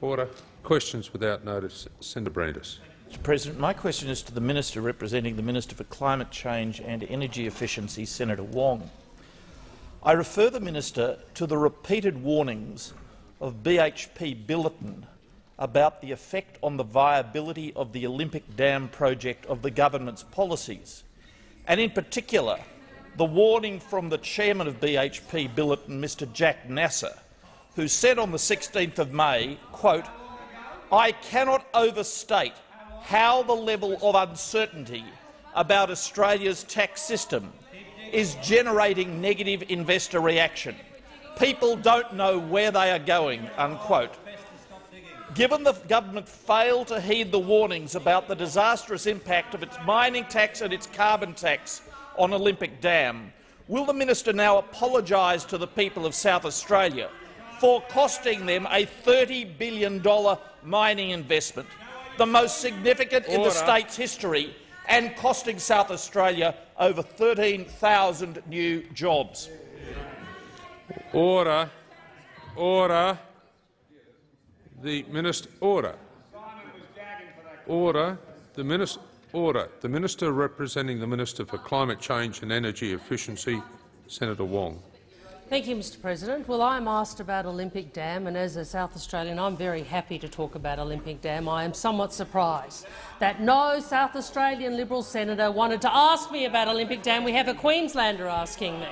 Order. Questions without notice. Senator Brandis. Mr President, my question is to the Minister representing the Minister for Climate Change and Energy Efficiency, Senator Wong. I refer the Minister to the repeated warnings of BHP Billiton about the effect on the viability of the Olympic Dam project of the government's policies, and in particular the warning from the chairman of BHP Billiton, Mr Jac Nasser, who said on the 16th of May, quote, I cannot overstate how the level of uncertainty about Australia's tax system is generating negative investor reaction. People don't know where they are going." Unquote. Given the government failed to heed the warnings about the disastrous impact of its mining tax and its carbon tax on Olympic Dam, will the minister now apologise to the people of South Australia for costing them a $30 billion mining investment the most significant Order. in the state's history and costing South Australia over 13,000 new jobs. Order. Order. The minister. Order. Order. The minister. Order. The minister representing the Minister for Climate Change and Energy Efficiency, Senator Wong. Thank you, Mr President. Well, I'm asked about Olympic Dam, and as a South Australian, I'm very happy to talk about Olympic Dam. I am somewhat surprised that no South Australian Liberal senator wanted to ask me about Olympic Dam. We have a Queenslander asking me.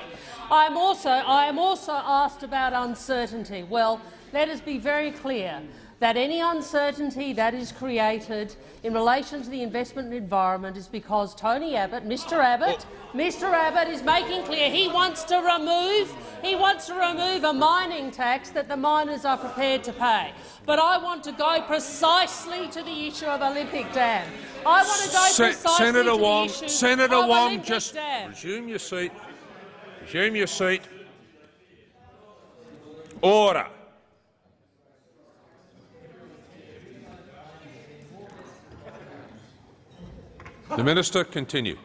I am also, I am also asked about uncertainty. Well, let us be very clear that any uncertainty that is created in relation to the investment environment is because Tony Abbott, Mr Abbott, Mr Abbott is making clear he wants to remove he wants to remove a mining tax that the miners are prepared to pay. But I want to go precisely to the issue of Olympic Dam. I want to go Se precisely Senator to Wong, the issue Senator of Wong, Olympic just Dam. resume your seat. Resume your seat. Order. The minister continue.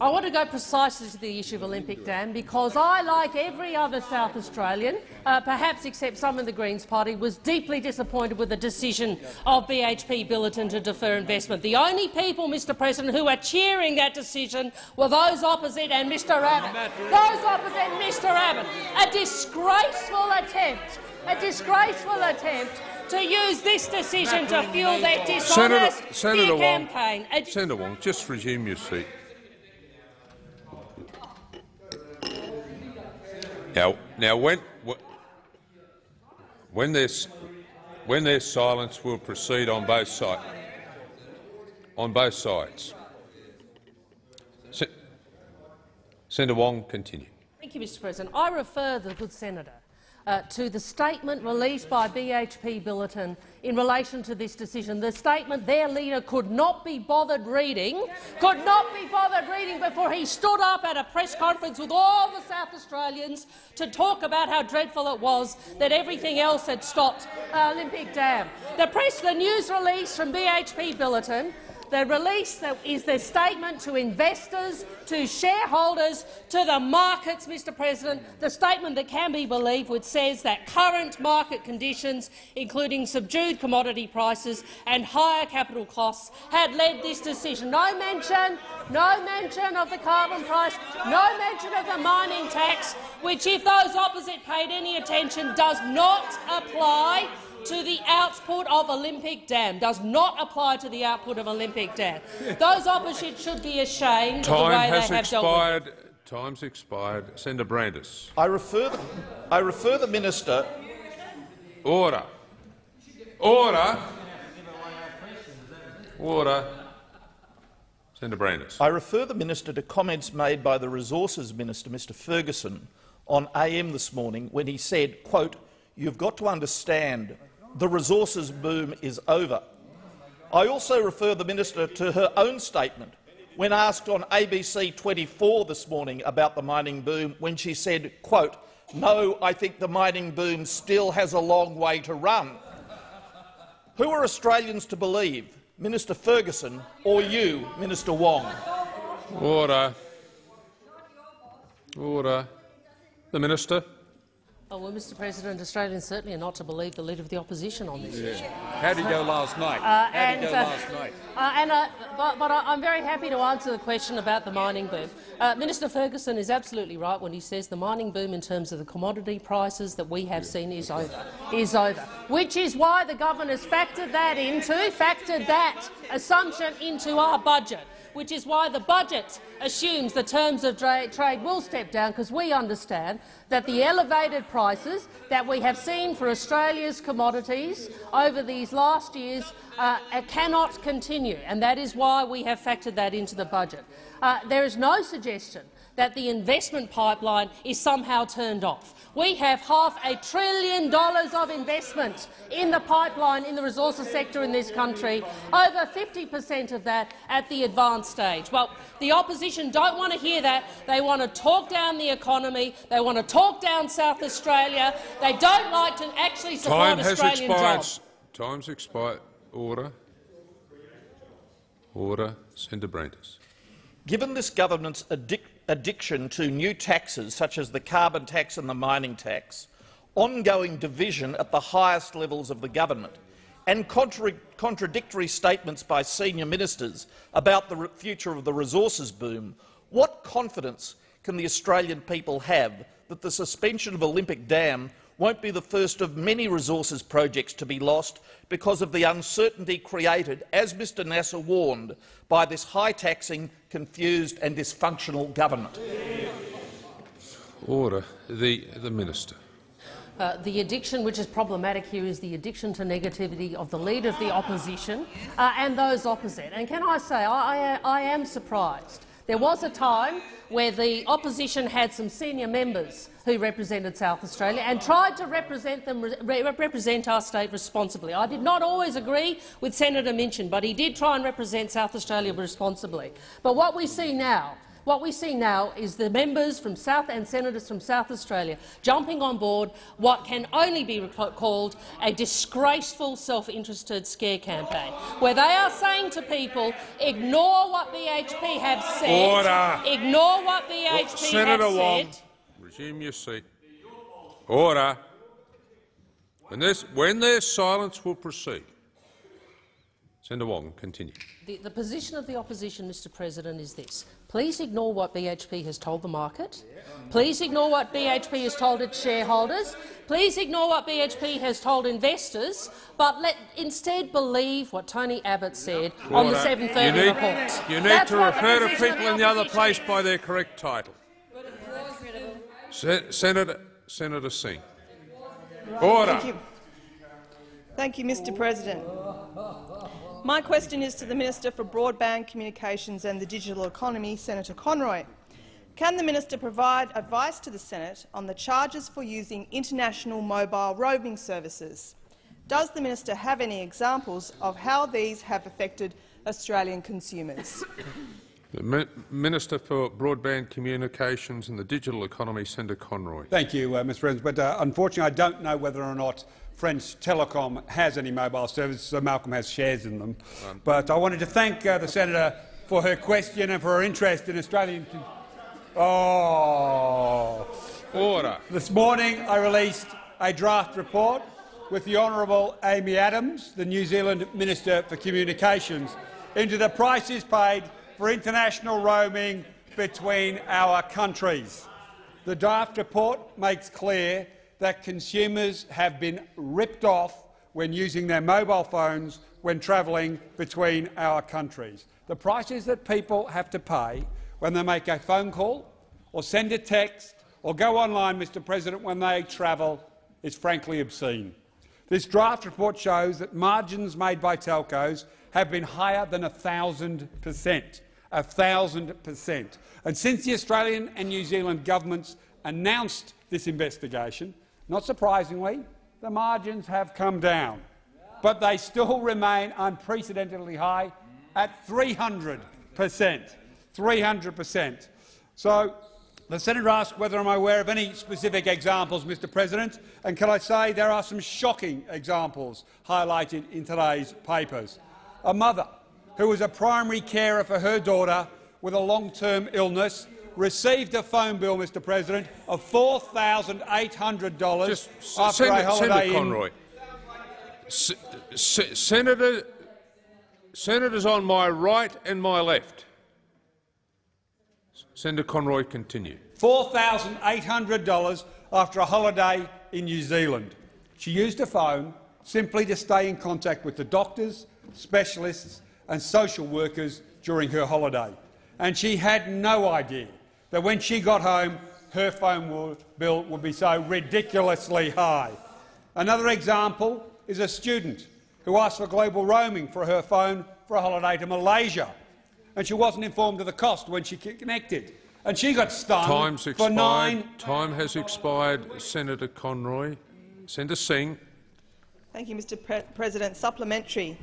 I want to go precisely to the issue of Olympic Dam because I, like every other South Australian, uh, perhaps except some in the Greens party, was deeply disappointed with the decision of BHP Billiton to defer investment. The only people, Mr President, who are cheering that decision were those opposite and Mr Abbott. Those opposite Mr Abbott. A disgraceful attempt, a disgraceful attempt to use this decision to fuel their dishonest Senator, Senator Wong, campaign. Senator Wong, just resume your seat. Now, now when, when, there's, when there's silence, we'll proceed on both sides. On both sides. Senator Wong, continue. Thank you, Mr President. I refer the good senator uh, to the statement released by BHP Billiton in relation to this decision. The statement their leader could not be bothered reading, could not be bothered reading before he stood up at a press conference with all the South Australians to talk about how dreadful it was that everything else had stopped uh, Olympic Dam. The press, the news release from BHP Billiton the release is the statement to investors, to shareholders, to the markets, Mr President, the statement that can be believed which says that current market conditions, including subdued commodity prices and higher capital costs, had led this decision. No mention, no mention of the carbon price, no mention of the mining tax, which, if those opposite paid any attention, does not apply to the output of Olympic Dam, does not apply to the output of Olympic Dam. Those opposite should be ashamed Time of the way has they have expired. dealt with Time's expired. Senator Brandis. I refer, the, I refer the minister. Order. Order. Order. Senator Brandis. I refer the minister to comments made by the Resources Minister, Mr Ferguson, on AM this morning when he said, quote, You've got to understand the resources boom is over. I also refer the minister to her own statement when asked on ABC 24 this morning about the mining boom, when she said, quote, no, I think the mining boom still has a long way to run. Who are Australians to believe, Minister Ferguson or you, Minister Wong? Order. Order. The Minister. Oh, well, Mr President, Australians certainly are not to believe the Leader of the Opposition on this issue. How did he go last night? Uh, How'd and, he go uh, last night? Uh, and, uh, but, but I- I'm very happy to answer the question about the mining boom. Uh, Minister Ferguson is absolutely right when he says the mining boom in terms of the commodity prices that we have seen is over, is over, which is why the government has factored that into, factored that assumption into our budget which is why the budget assumes the terms of tra trade will step down, because we understand that the elevated prices that we have seen for Australia's commodities over these last years uh, uh, cannot continue, and that is why we have factored that into the budget. Uh, there is no suggestion that the investment pipeline is somehow turned off. We have half a trillion dollars of investment in the pipeline in the resources sector in this country, over 50 per cent of that at the advanced stage. Well, the opposition don't want to hear that. They want to talk down the economy. They want to talk down South Australia. They don't like to actually support Time has Australian expired. jobs. Time's expired. Order. Order. Senator Brandis. Given this government's addic addiction to new taxes, such as the carbon tax and the mining tax, ongoing division at the highest levels of the government, and contra contradictory statements by senior ministers about the future of the resources boom, what confidence can the Australian people have that the suspension of Olympic Dam won't be the first of many resources projects to be lost because of the uncertainty created, as Mr Nasser warned, by this high-taxing, confused and dysfunctional government. Order. The, the Minister. Uh, the addiction which is problematic here is the addiction to negativity of the Leader of the Opposition uh, and those opposite. And can I say, I, I, I am surprised. There was a time where the opposition had some senior members who represented South Australia and tried to represent, them, re represent our state responsibly. I did not always agree with Senator Minchin, but he did try and represent South Australia responsibly. But what we see now what we see now is the members from South and senators from South Australia jumping on board what can only be called a disgraceful self-interested scare campaign, where they are saying to people, ignore what BHP have said, Order. ignore what BHP Senator have Wong, said. resume your seat. Order. When there's, when there's silence, we'll proceed. Senator Wong, continue. The, the position of the opposition, Mr President, is this. Please ignore what BHP has told the market. Please ignore what BHP has told its shareholders. Please ignore what BHP has told investors, but let instead believe what Tony Abbott said on the uh, Order. 7.30 you need, report. You need That's to refer to position of people in the other place is. by their correct title. Se Senator, Senator Singh. Order. Thank you. Thank you, Mr President. My question is to the Minister for Broadband Communications and the Digital Economy, Senator Conroy. Can the minister provide advice to the Senate on the charges for using international mobile roaming services? Does the minister have any examples of how these have affected Australian consumers? The Minister for Broadband Communications and the Digital Economy, Senator Conroy. Thank you, uh, Mr President. But uh, unfortunately, I don't know whether or not French Telecom has any mobile services, so Malcolm has shares in them. But I wanted to thank uh, the senator for her question and for her interest in Australian. Oh. Order. This morning I released a draft report with the Honourable Amy Adams, the New Zealand Minister for Communications, into the prices paid for international roaming between our countries. The draft report makes clear that consumers have been ripped off when using their mobile phones when travelling between our countries. The prices that people have to pay when they make a phone call or send a text or go online, Mr President, when they travel is frankly obscene. This draft report shows that margins made by telcos have been higher than a thousand per cent. A thousand per cent. And since the Australian and New Zealand governments announced this investigation, not surprisingly, the margins have come down. But they still remain unprecedentedly high at 300 per cent. 300 per cent. So the senator asked whether I'm aware of any specific examples, Mr President, and can I say there are some shocking examples highlighted in today's papers. A mother who was a primary carer for her daughter with a long-term illness received a phone bill, Mr President, of $4,800 after Senator, a holiday Senator Conroy. Se- Se- Senator, senators on my right and my left. Senator Conroy, continue. $4,800 after a holiday in New Zealand. She used a phone simply to stay in contact with the doctors, specialists and social workers during her holiday. And she had no idea that when she got home, her phone bill would be so ridiculously high. Another example is a student who asked for global roaming for her phone for a holiday to Malaysia, and she wasn't informed of the cost when she connected. And she got stung Time's for expired. nine Time has expired. Senator Conroy. Senator Singh. Thank you, Mr Pre President. Supplementary.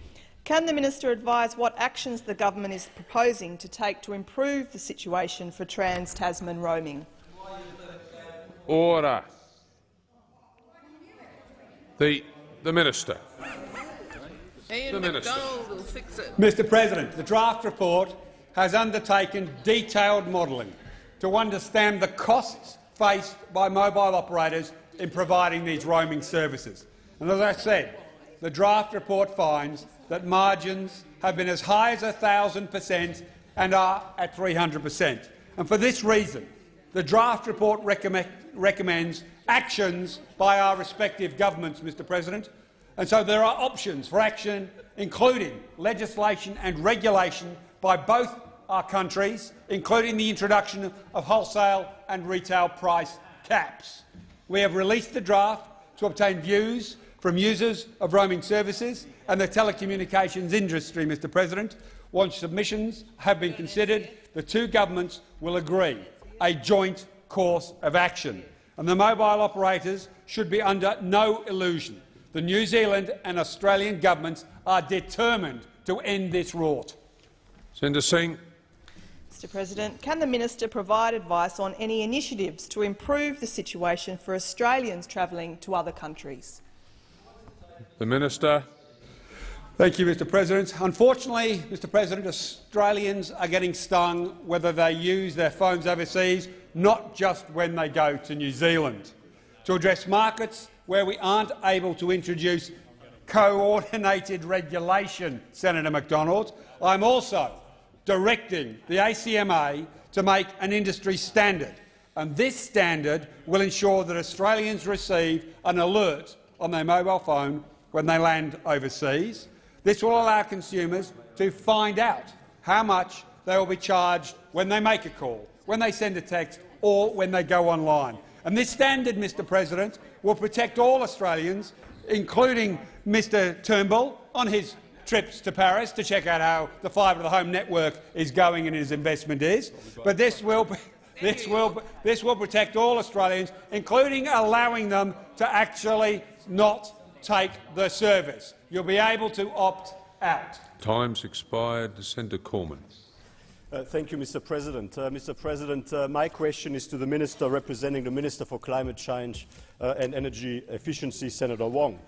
Can the minister advise what actions the government is proposing to take to improve the situation for trans-Tasman roaming? Order. The, the Minister. Ian The Minister. Will fix it. Mr President, the draft report has undertaken detailed modelling to understand the costs faced by mobile operators in providing these roaming services. And as I said, the draft report finds that margins have been as high as 1,000 per cent and are at 300 per cent. And for this reason, the draft report recommend, recommends actions by our respective governments, Mr President. And so there are options for action, including legislation and regulation by both our countries, including the introduction of wholesale and retail price caps. We have released the draft to obtain views from users of roaming services and the telecommunications industry, Mr President. Once submissions have been considered, the two governments will agree a joint course of action. And the mobile operators should be under no illusion. The New Zealand and Australian governments are determined to end this rort. Senator Singh. Mr President, can the minister provide advice on any initiatives to improve the situation for Australians travelling to other countries? The Minister. Thank you, Mr President. Unfortunately, Mr President, Australians are getting stung whether they use their phones overseas, not just when they go to New Zealand. To address markets where we aren't able to introduce coordinated regulation, Senator Macdonald, I'm also directing the ACMA to make an industry standard, and this standard will ensure that Australians receive an alert on their mobile phone when they land overseas. This will allow consumers to find out how much they will be charged when they make a call, when they send a text or when they go online. And this standard, Mr President, will protect all Australians, including Mr Turnbull on his trips to Paris to check out how the fibre to the home network is going and his investment is. But this will, this will, this will protect all Australians, including allowing them to actually not take the service. You'll be able to opt out. Time's expired. Senator Cormann. Uh, thank you, Mr. President. Uh, Mr. President, uh, my question is to the Minister representing the Minister for Climate Change uh, and Energy Efficiency, Senator Wong.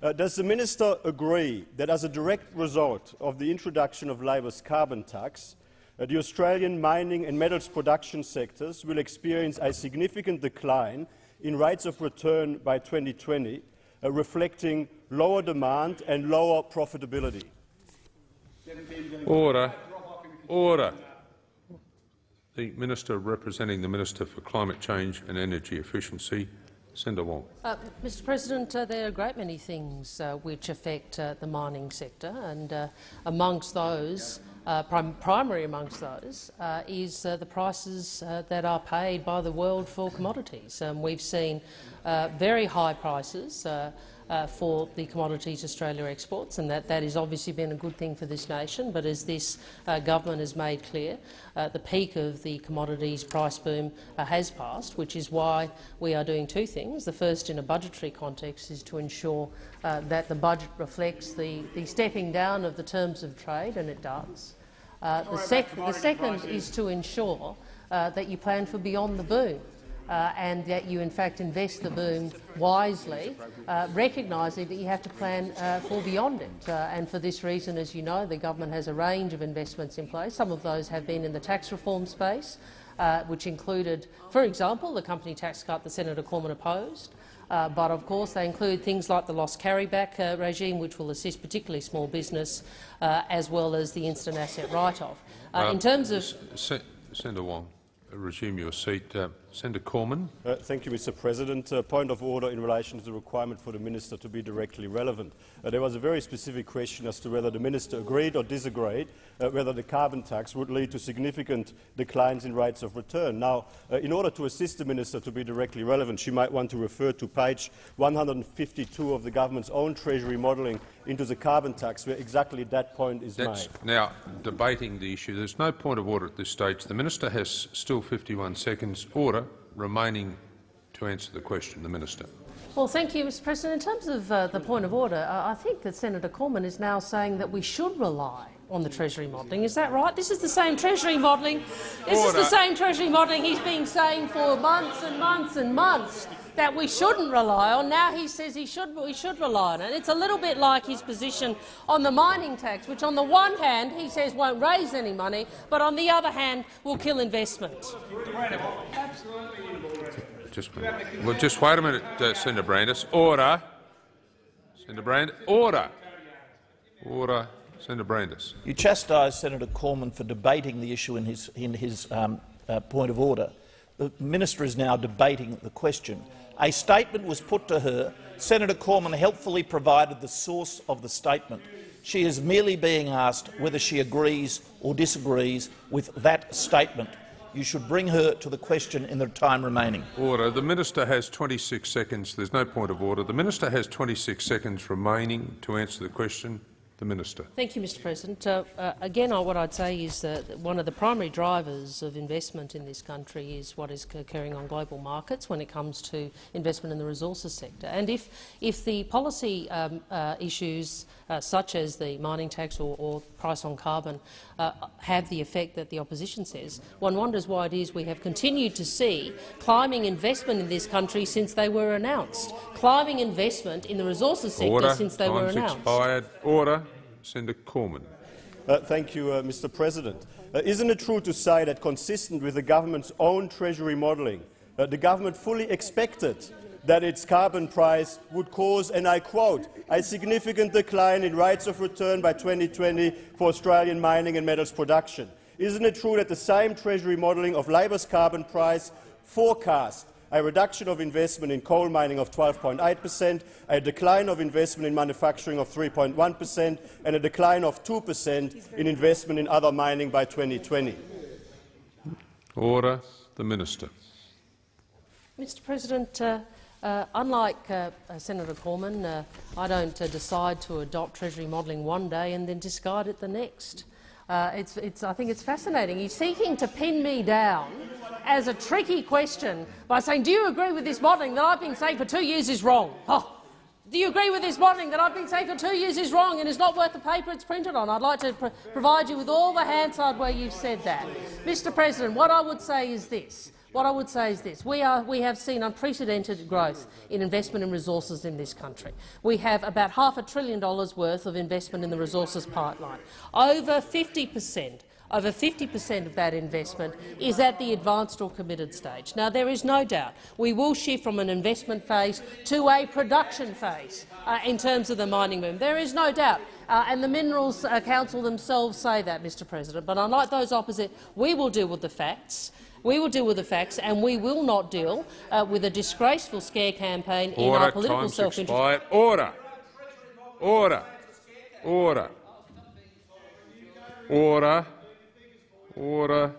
Uh, does the Minister agree that as a direct result of the introduction of Labor's carbon tax, uh, the Australian mining and metals production sectors will experience a significant decline in rates of return by 2020, uh, reflecting lower demand and lower profitability? Order. Order. The Minister representing the Minister for Climate Change and Energy Efficiency, Senator Wong. Uh, Mr President, uh, there are a great many things uh, which affect uh, the mining sector, and uh, amongst those, uh, prim primary amongst those, is the prices that are paid by the world for commodities. Um, we've seen very high prices uh, for the commodities Australia exports, and that, that has obviously been a good thing for this nation. But as this uh, government has made clear, uh, the peak of the commodities price boom uh, has passed, which is why we are doing two things. The first, in a budgetary context, is to ensure uh, that the budget reflects the, the stepping down of the terms of trade, and it does. Uh, the, sec the, second is to ensure that you plan for beyond the boom uh, and that you in fact invest the boom wisely, uh, recognising that you have to plan uh, for beyond it. Uh, and for this reason, as you know, the government has a range of investments in place. Some of those have been in the tax reform space, uh, which included, for example, the company tax cut that Senator Cormann opposed, uh, but of course they include things like the loss carryback uh, regime, which will assist particularly small business, uh, as well as the instant asset write-off. Uh, in terms of Se Senator Wong, resume your seat. Senator Cormann. Uh, thank you, Mr. President. Uh, point of order in relation to the requirement for the minister to be directly relevant. Uh, there was a very specific question as to whether the minister agreed or disagreed uh, whether the carbon tax would lead to significant declines in rates of return. Now, uh, in order to assist the minister to be directly relevant, she might want to refer to page 152 of the government's own Treasury modelling into the carbon tax, where exactly that point is That's made. now debating the issue. There's no point of order at this stage. The minister has still 51 seconds. Order remaining to answer the question. The minister. Well, thank you, Mr President. In terms of uh, the point of order, uh, I think that Senator Cormann is now saying that we should rely on the Treasury modelling. Is that right? This is the same Treasury modelling. This Order. is the same Treasury modelling he's been saying for months and months and months that we shouldn't rely on. Now he says he should, we should rely on it. It's a little bit like his position on the mining tax, which on the one hand he says won't raise any money, but on the other hand will kill investment. Just wait. Well, just wait a minute, uh, Senator Brandis. Order. Senator Brand. Order. Order. Senator Brandis. You chastise Senator Cormann for debating the issue in his, in his um, uh, point of order. The minister is now debating the question. A statement was put to her. Senator Cormann helpfully provided the source of the statement. She is merely being asked whether she agrees or disagrees with that statement. You should bring her to the question in the time remaining. Order. The minister has 26 seconds. There's no point of order. The minister has 26 seconds remaining to answer the question. The minister. Thank you, Mr President. Uh, uh, again, uh, what I'd say is that one of the primary drivers of investment in this country is what is occurring on global markets when it comes to investment in the resources sector. And if, if the policy um, uh, issues uh, such as the mining tax or, or price on carbon uh, have the effect that the opposition says, one wonders why it is we have continued to see climbing investment in this country since they were announced, climbing investment in the resources sector Order. since they Time's were announced. expired. Order. Senator Cormann. Uh, thank you, uh, Mr. President. Uh, isn't it true to say that, consistent with the government's own Treasury modelling, uh, the government fully expected that its carbon price would cause, and I quote, a significant decline in rates of return by 2020 for Australian mining and metals production? Isn't it true that the same Treasury modelling of Labor's carbon price forecast a reduction of investment in coal mining of 12.8 per cent, a decline of investment in manufacturing of 3.1 per cent, and a decline of 2 per cent in investment in other mining by 2020. Order. The minister. Mr President, uh, uh, unlike uh, uh, Senator Cormann, uh, I don't uh, decide to adopt Treasury modelling one day and then discard it the next. Uh, it's, it's, I think it's fascinating. He's seeking to pin me down as a tricky question by saying, do you agree with this modelling that I've been saying for two years is wrong? Oh, do you agree with this modelling that I've been saying for two years is wrong and is not worth the paper it's printed on? I'd like to pr provide you with all the Hansard where you've said that. Mr President, what I would say is this. What I would say is this. We, are, we have seen unprecedented growth in investment in resources in this country. We have about half a trillion dollars worth of investment in the resources pipeline. Over 50 per cent over 50 per cent of that investment is at the advanced or committed stage. Now, there is no doubt we will shift from an investment phase to a production phase uh, in terms of the mining boom. There is no doubt. Uh, and the Minerals uh, Council themselves say that, Mr President. But unlike those opposite, we will deal with the facts. We will deal with the facts, and we will not deal uh, with a disgraceful scare campaign Order. in our political Time's self-interest. expired. Order. Order. Order. Order. Order.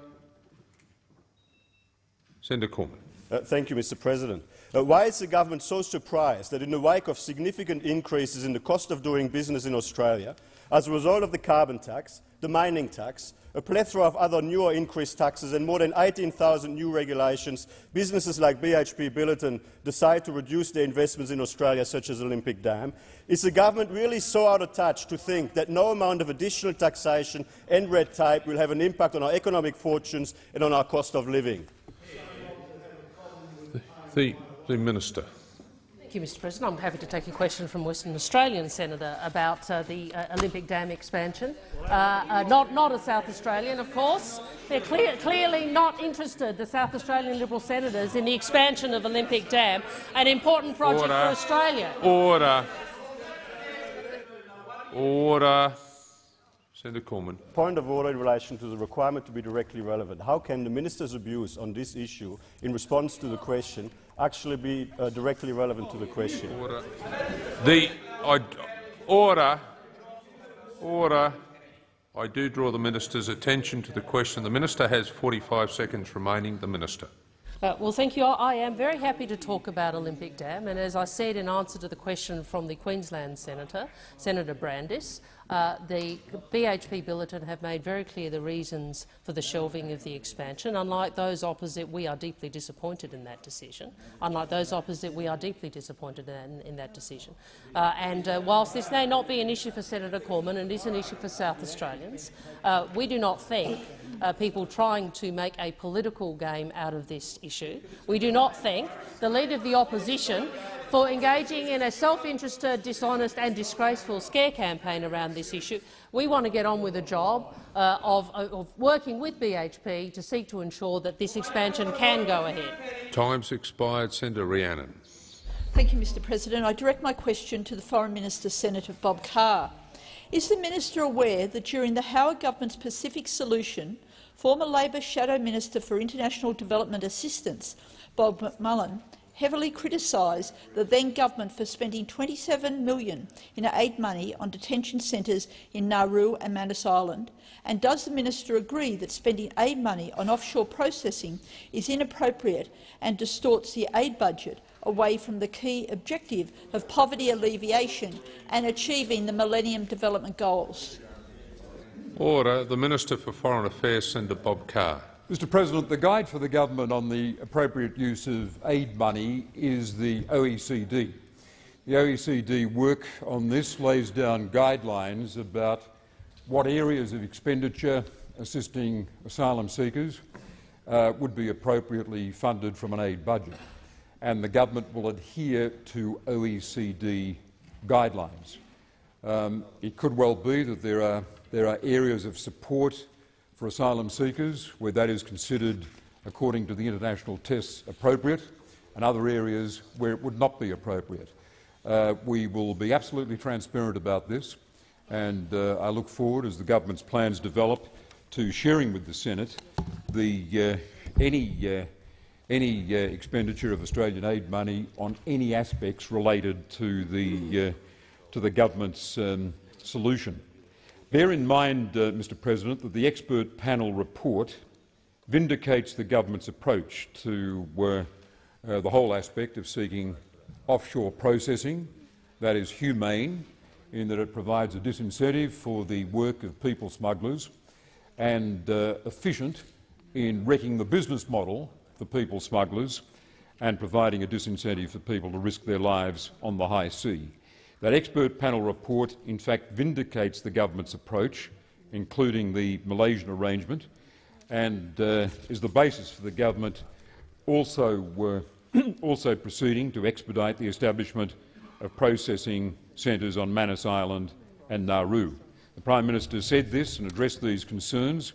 Senator Cormann. Uh, thank you, Mr. President. Uh, why is the government so surprised that in the wake of significant increases in the cost of doing business in Australia, as a result of the carbon tax, the mining tax, a plethora of other new or increased taxes and more than 18,000 new regulations, businesses like BHP Billiton decide to reduce their investments in Australia, such as Olympic Dam. Is the government really so out of touch to think that no amount of additional taxation and red tape will have an impact on our economic fortunes and on our cost of living? The, the minister. Thank you, Mr President. I'm happy to take a question from Western Australian senator about uh, the uh, Olympic Dam expansion. Uh, uh, not, not a South Australian, of course. They're clear, clearly not interested, the South Australian Liberal senators, in the expansion of Olympic Dam, an important project Order. for Australia. Order. Order. Senator Cormann. Point of order in relation to the requirement to be directly relevant. How can the minister's abuse on this issue in response to the question actually be uh, directly relevant to the question? Order. The I, order. Order. I do draw the minister's attention to the question. The minister has 45 seconds remaining. The minister. Uh, well, thank you. I am very happy to talk about Olympic Dam, and as I said in answer to the question from the Queensland senator, Senator Brandis, uh, the BHP Billiton have made very clear the reasons for the shelving of the expansion. Unlike those opposite, we are deeply disappointed in that decision. Unlike those opposite, we are deeply disappointed in, in that decision. Uh, and uh, whilst this may not be an issue for Senator Cormann and is an issue for South Australians, uh, we do not think uh, people trying to make a political game out of this issue. We do not think the Leader of the Opposition for engaging in a self-interested, dishonest and disgraceful scare campaign around this issue. We want to get on with the job uh, of, of working with BHP to seek to ensure that this expansion can go ahead. Time's expired. Senator Rhiannon. Thank you, Mr President. I direct my question to the Foreign Minister, Senator Bob Carr. Is the minister aware that during the Howard government's Pacific Solution, former Labor Shadow Minister for International Development Assistance, Bob McMullan, heavily criticised the then government for spending 27 million in aid money on detention centres in Nauru and Manus Island? And does the minister agree that spending aid money on offshore processing is inappropriate and distorts the aid budget away from the key objective of poverty alleviation and achieving the Millennium Development Goals? Order. The Minister for Foreign Affairs, Senator Bob Carr. Mr President, the guide for the government on the appropriate use of aid money is the OECD. The OECD work on this lays down guidelines about what areas of expenditure assisting asylum seekers uh, would be appropriately funded from an aid budget. And the government will adhere to OECD guidelines. Um, it could well be that there are, there are areas of support for asylum seekers where that is considered, according to the international tests, appropriate, and other areas where it would not be appropriate. Uh, we will be absolutely transparent about this, and uh, I look forward, as the government's plans develop, to sharing with the Senate the, uh, any, uh, any uh, expenditure of Australian aid money on any aspects related to the, uh, to the government's um, solution. Bear in mind, uh, Mr President, that the expert panel report vindicates the government's approach to uh, uh, the whole aspect of seeking offshore processing that is humane in that it provides a disincentive for the work of people smugglers and uh, efficient in wrecking the business model for people smugglers and providing a disincentive for people to risk their lives on the high sea. That expert panel report in fact vindicates the government's approach, including the Malaysian arrangement, and uh, is the basis for the government also, uh, also proceeding to expedite the establishment of processing centres on Manus Island and Nauru. The Prime Minister said this and addressed these concerns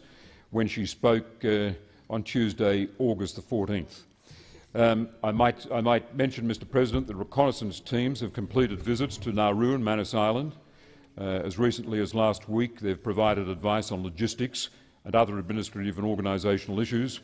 when she spoke uh, on Tuesday, August the 14th. Um, I, might, I, might, mention, Mr President, that reconnaissance teams have completed visits to Nauru and Manus Island. Uh, as recently as last week, they've provided advice on logistics and other administrative and organisational issues.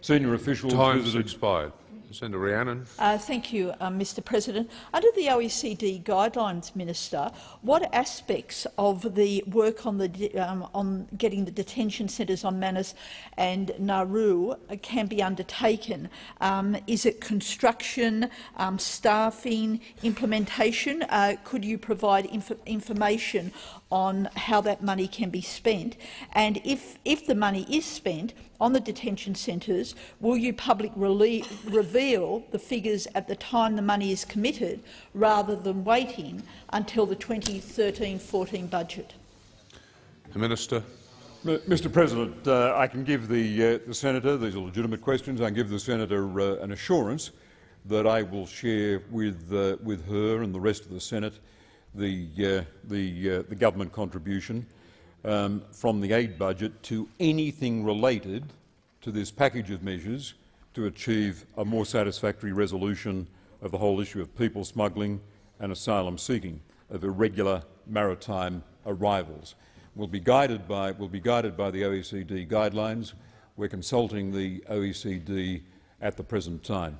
Senior officials Time's visited expired. Senator Rhiannon. Uh, thank you, uh, Mr President. Under the OECD guidelines, Minister, what aspects of the work on, the, um, on getting the detention centres on Manus and Nauru can be undertaken? Um, is it construction, um, staffing, implementation? Uh, could you provide inf information on how that money can be spent? And if, if the money is spent on the detention centres, will you publicly reveal the figures at the time the money is committed rather than waiting until the 2013-14 budget? The Minister. Mr President, uh, I can give the, uh, the senator, these are legitimate questions, I can give the senator uh, an assurance that I will share with, uh, with her and the rest of the Senate the, uh, the, uh, the government contribution um, from the aid budget to anything related to this package of measures to achieve a more satisfactory resolution of the whole issue of people smuggling and asylum seeking, of irregular maritime arrivals. We'll be guided by, we'll be guided by the OECD guidelines. We're consulting the OECD at the present time.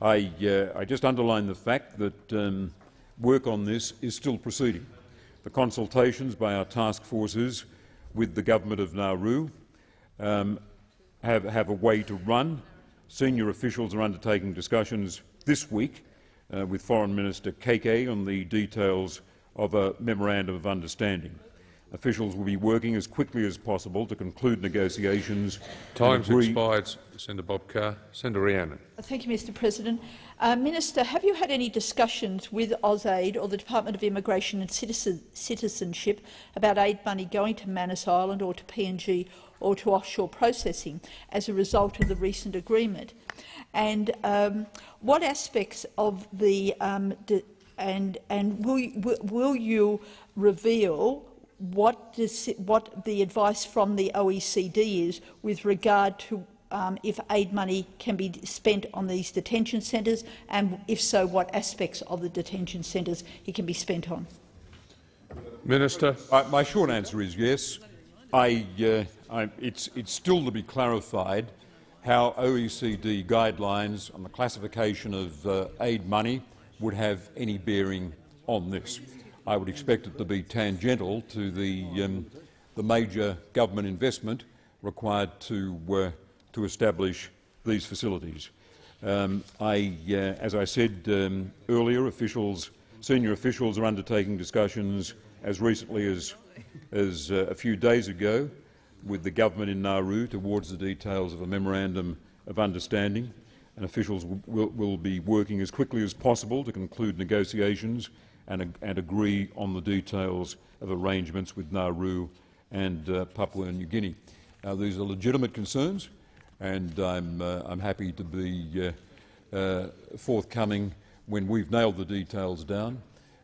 I, uh, I just underline the fact that um, work on this is still proceeding. The consultations by our task forces with the government of Nauru um, have, have a way to run. Senior officials are undertaking discussions this week uh, with Foreign Minister Keke on the details of a memorandum of understanding. Officials will be working as quickly as possible to conclude negotiations. Time's expired, Senator Bob Senator Rhiannon. Thank you, Mr President. Uh, Minister, have you had any discussions with AusAid or the Department of Immigration and Citizen Citizenship about aid money going to Manus Island or to PNG or to offshore processing as a result of the recent agreement? And um, what aspects of the um, and and will will you reveal what, does, what the advice from the OECD is with regard to um, if aid money can be spent on these detention centres, and if so, what aspects of the detention centres it can be spent on. Minister. Uh, my short answer is yes. I, uh, I, it's, it's still to be clarified how OECD guidelines on the classification of uh, aid money would have any bearing on this. I would expect it to be tangential to the, um, the major government investment required to, uh, to establish these facilities. Um, I, uh, as I said um, earlier, officials, senior officials are undertaking discussions as recently as, as uh, a few days ago with the government in Nauru towards the details of a memorandum of understanding, and officials will, will be working as quickly as possible to conclude negotiations and, and agree on the details of arrangements with Nauru and uh, Papua New Guinea. Now, these are legitimate concerns, and I'm, uh, I'm happy to be uh, uh forthcoming when we've nailed the details down.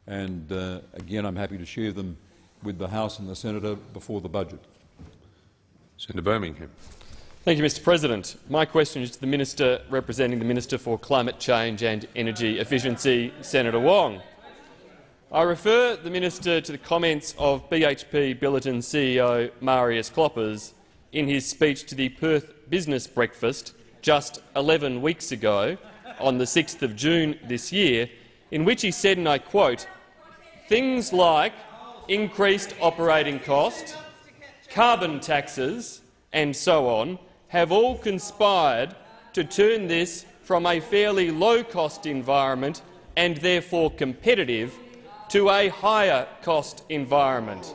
And uh, again, I'm happy to share them with the House and the Senator before the budget. Senator Birmingham. Thank you, Mr President. My question is to the Minister representing the Minister for Climate Change and Energy Efficiency, Senator Wong. I refer the minister to the comments of BHP Billiton CEO Marius Kloppers in his speech to the Perth Business Breakfast just 11 weeks ago, on the 6th of June this year, in which he said, and I quote, things like increased operating cost, carbon taxes and so on have all conspired to turn this from a fairly low-cost environment and therefore competitive to a higher cost environment.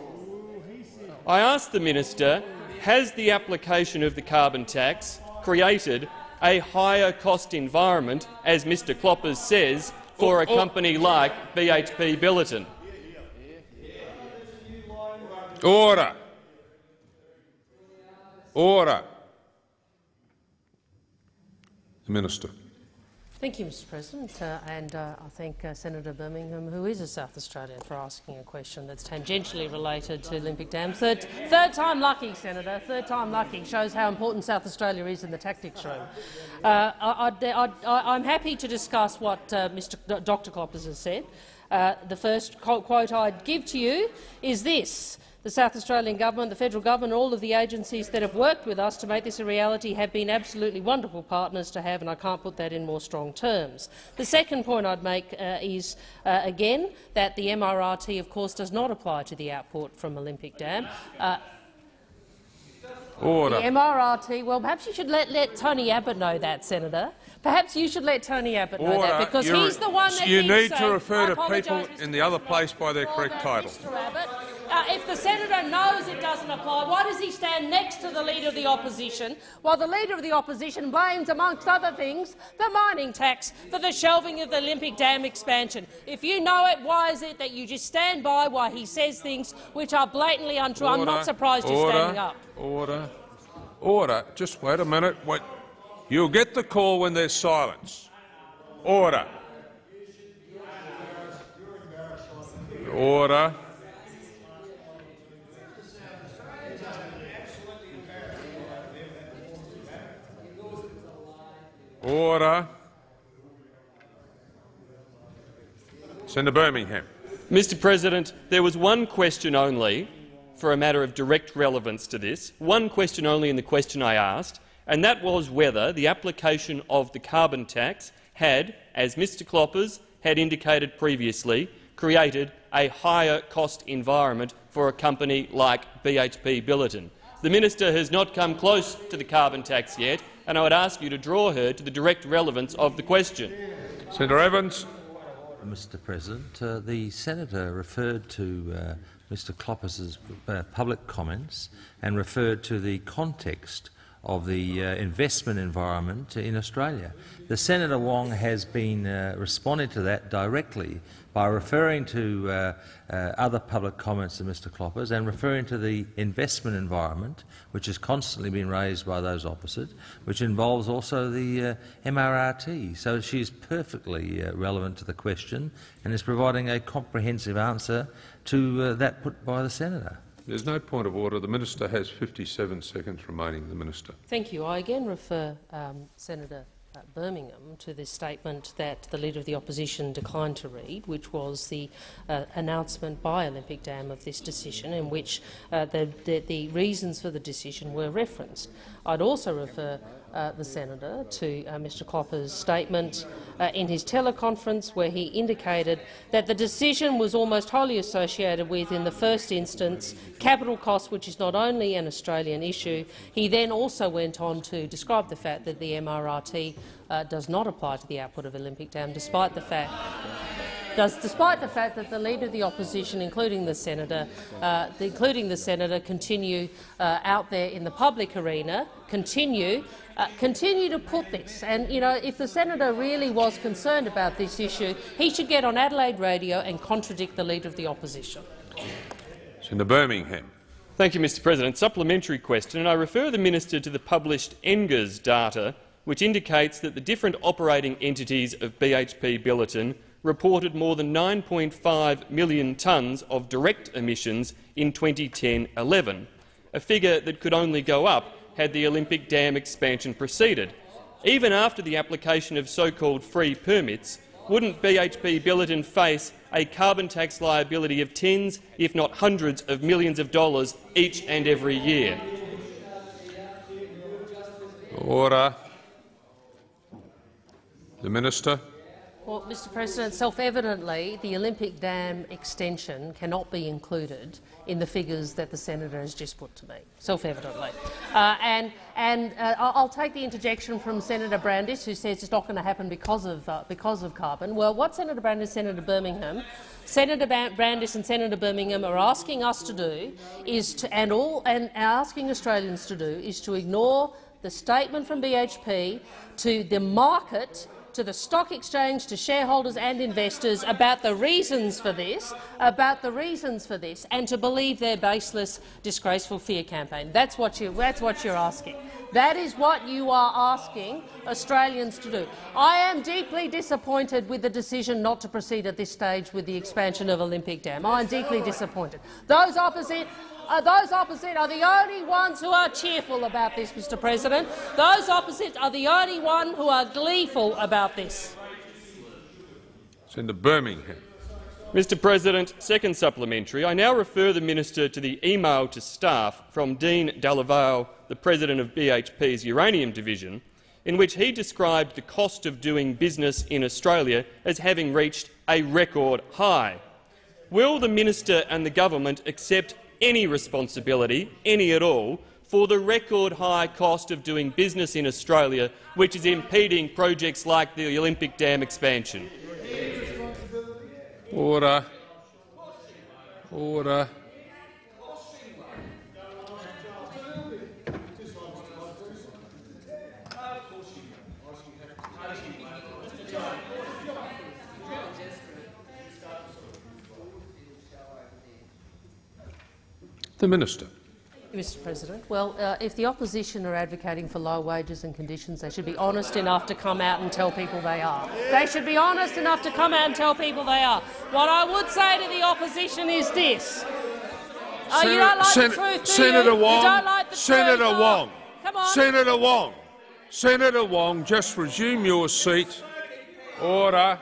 I ask the minister, has the application of the carbon tax created a higher cost environment, as Mr Kloppers says, for a company like BHP Billiton? Order. Order. The Minister. Thank you, Mr President, uh, and uh, I thank uh, Senator Birmingham, who is a South Australian, for asking a question that's tangentially related to Olympic Dam. Third, third time lucky, Senator. Third time lucky shows how important South Australia is in the tactics room. Uh, I, am happy to discuss what uh, Mr. Dr. Kloppers has said. Uh, the first quote I'd give to you is this the South Australian Government, the federal government, all of the agencies that have worked with us to make this a reality have been absolutely wonderful partners to have, and I can't put that in more strong terms. The second point I'd make uh, is, uh, again, that the MRRT, of course, does not apply to the output from Olympic Dam. Uh, Order. The MRRT, well, perhaps you should let, let Tony Abbott know that, Senator. Perhaps you should let Tony Abbott know that, because he's the one that You need to refer to people Mr. in the other place by their correct title. Mr Abbott, uh, if the senator knows it doesn't apply, why does he stand next to the Leader of the Opposition while the Leader of the Opposition blames, amongst other things, the mining tax for the shelving of the Olympic Dam expansion? If you know it, why is it that you just stand by while he says things which are blatantly untrue? Order. I'm not surprised Order. you're standing up. Order. Order. Just wait a minute. Wait. You'll get the call when there's silence. Order. Order. Order. Senator Birmingham. Mr President, there was one question only for a matter of direct relevance to this, one question only in the question I asked, and that was whether the application of the carbon tax had, as Mr Kloppers had indicated previously, created a higher cost environment for a company like BHP Billiton. The minister has not come close to the carbon tax yet, and I would ask you to draw her to the direct relevance of the question. Senator Evans. Mr President, uh, the senator referred to uh, Mr Kloppers' uh, public comments and referred to the context of the uh, investment environment in Australia. The Senator Wong has been uh, responding to that directly by referring to uh, uh, other public comments of Mr Kloppers and referring to the investment environment, which has constantly been raised by those opposite, which involves also the uh, MRRT. So she is perfectly uh, relevant to the question and is providing a comprehensive answer to that put by the senator. There's no point of order. The minister has 57 seconds remaining. The minister. Thank you. I again refer um, Senator Birmingham to the statement that the Leader of the Opposition declined to read, which was the uh, announcement by Olympic Dam of this decision, in which uh, the, the, the, reasons for the decision were referenced. I'd also refer uh, the senator to uh, Mr Kloppers' statement uh, in his teleconference where he indicated that the decision was almost wholly associated with, in the first instance, capital costs, which is not only an Australian issue. He then also went on to describe the fact that the MRRT uh, does not apply to the output of Olympic Dam, despite the fact does, despite the fact that the Leader of the Opposition, including the Senator, uh, including the Senator, continue uh, out there in the public arena, continue, uh, continue to put this. And you know, if the Senator really was concerned about this issue, he should get on Adelaide Radio and contradict the Leader of the Opposition. Senator Birmingham. Thank you, Mr President. Supplementary question, and I refer the minister to the published NGERS data, which indicates that the different operating entities of BHP Billiton reported more than 9.5 million tonnes of direct emissions in 2010-11, a figure that could only go up had the Olympic Dam expansion proceeded. Even after the application of so-called free permits, wouldn't BHP Billiton face a carbon tax liability of tens, if not hundreds, of millions of dollars each and every year? Order. The Minister. Well, Mr President, self-evidently the Olympic Dam extension cannot be included in the figures that the senator has just put to me, self-evidently. Uh, and and uh, I'll take the interjection from Senator Brandis, who says it's not going to happen because of, uh, because of carbon. Well, what Senator Brandis, Senator Birmingham, Senator Brandis and Senator Birmingham are asking us to do is to, and all and asking Australians to do is to ignore the statement from BHP to the market to the stock exchange, to shareholders and investors about the reasons for this, about the reasons for this, and to believe their baseless, disgraceful fear campaign. That's what, you, that's what you're asking. That is what you are asking Australians to do. I am deeply disappointed with the decision not to proceed at this stage with the expansion of Olympic Dam. I am deeply disappointed. Those opposite Uh, those opposite are the only ones who are cheerful about this, Mr President. Those opposite are the only ones who are gleeful about this. Senator Birmingham. Mr President, second supplementary. I now refer the minister to the email to staff from Dean Dalla Valle, the president of BHP's uranium division, in which he described the cost of doing business in Australia as having reached a record high. Will the minister and the government accept any responsibility, any at all, for the record high cost of doing business in Australia, which is impeding projects like the Olympic Dam expansion. Order. Order. The Minister. Mr President. Well, uh, if the opposition are advocating for low wages and conditions, they should be honest enough to come out and tell people they are. They should be honest enough to come out and tell people they are. What I would say to the opposition is this. Oh, you don't like Sen- the truth, do Senator you? Wong, like the Senator truth. Oh, Wong, on. Senator Wong, Senator Wong, just resume your seat. Order,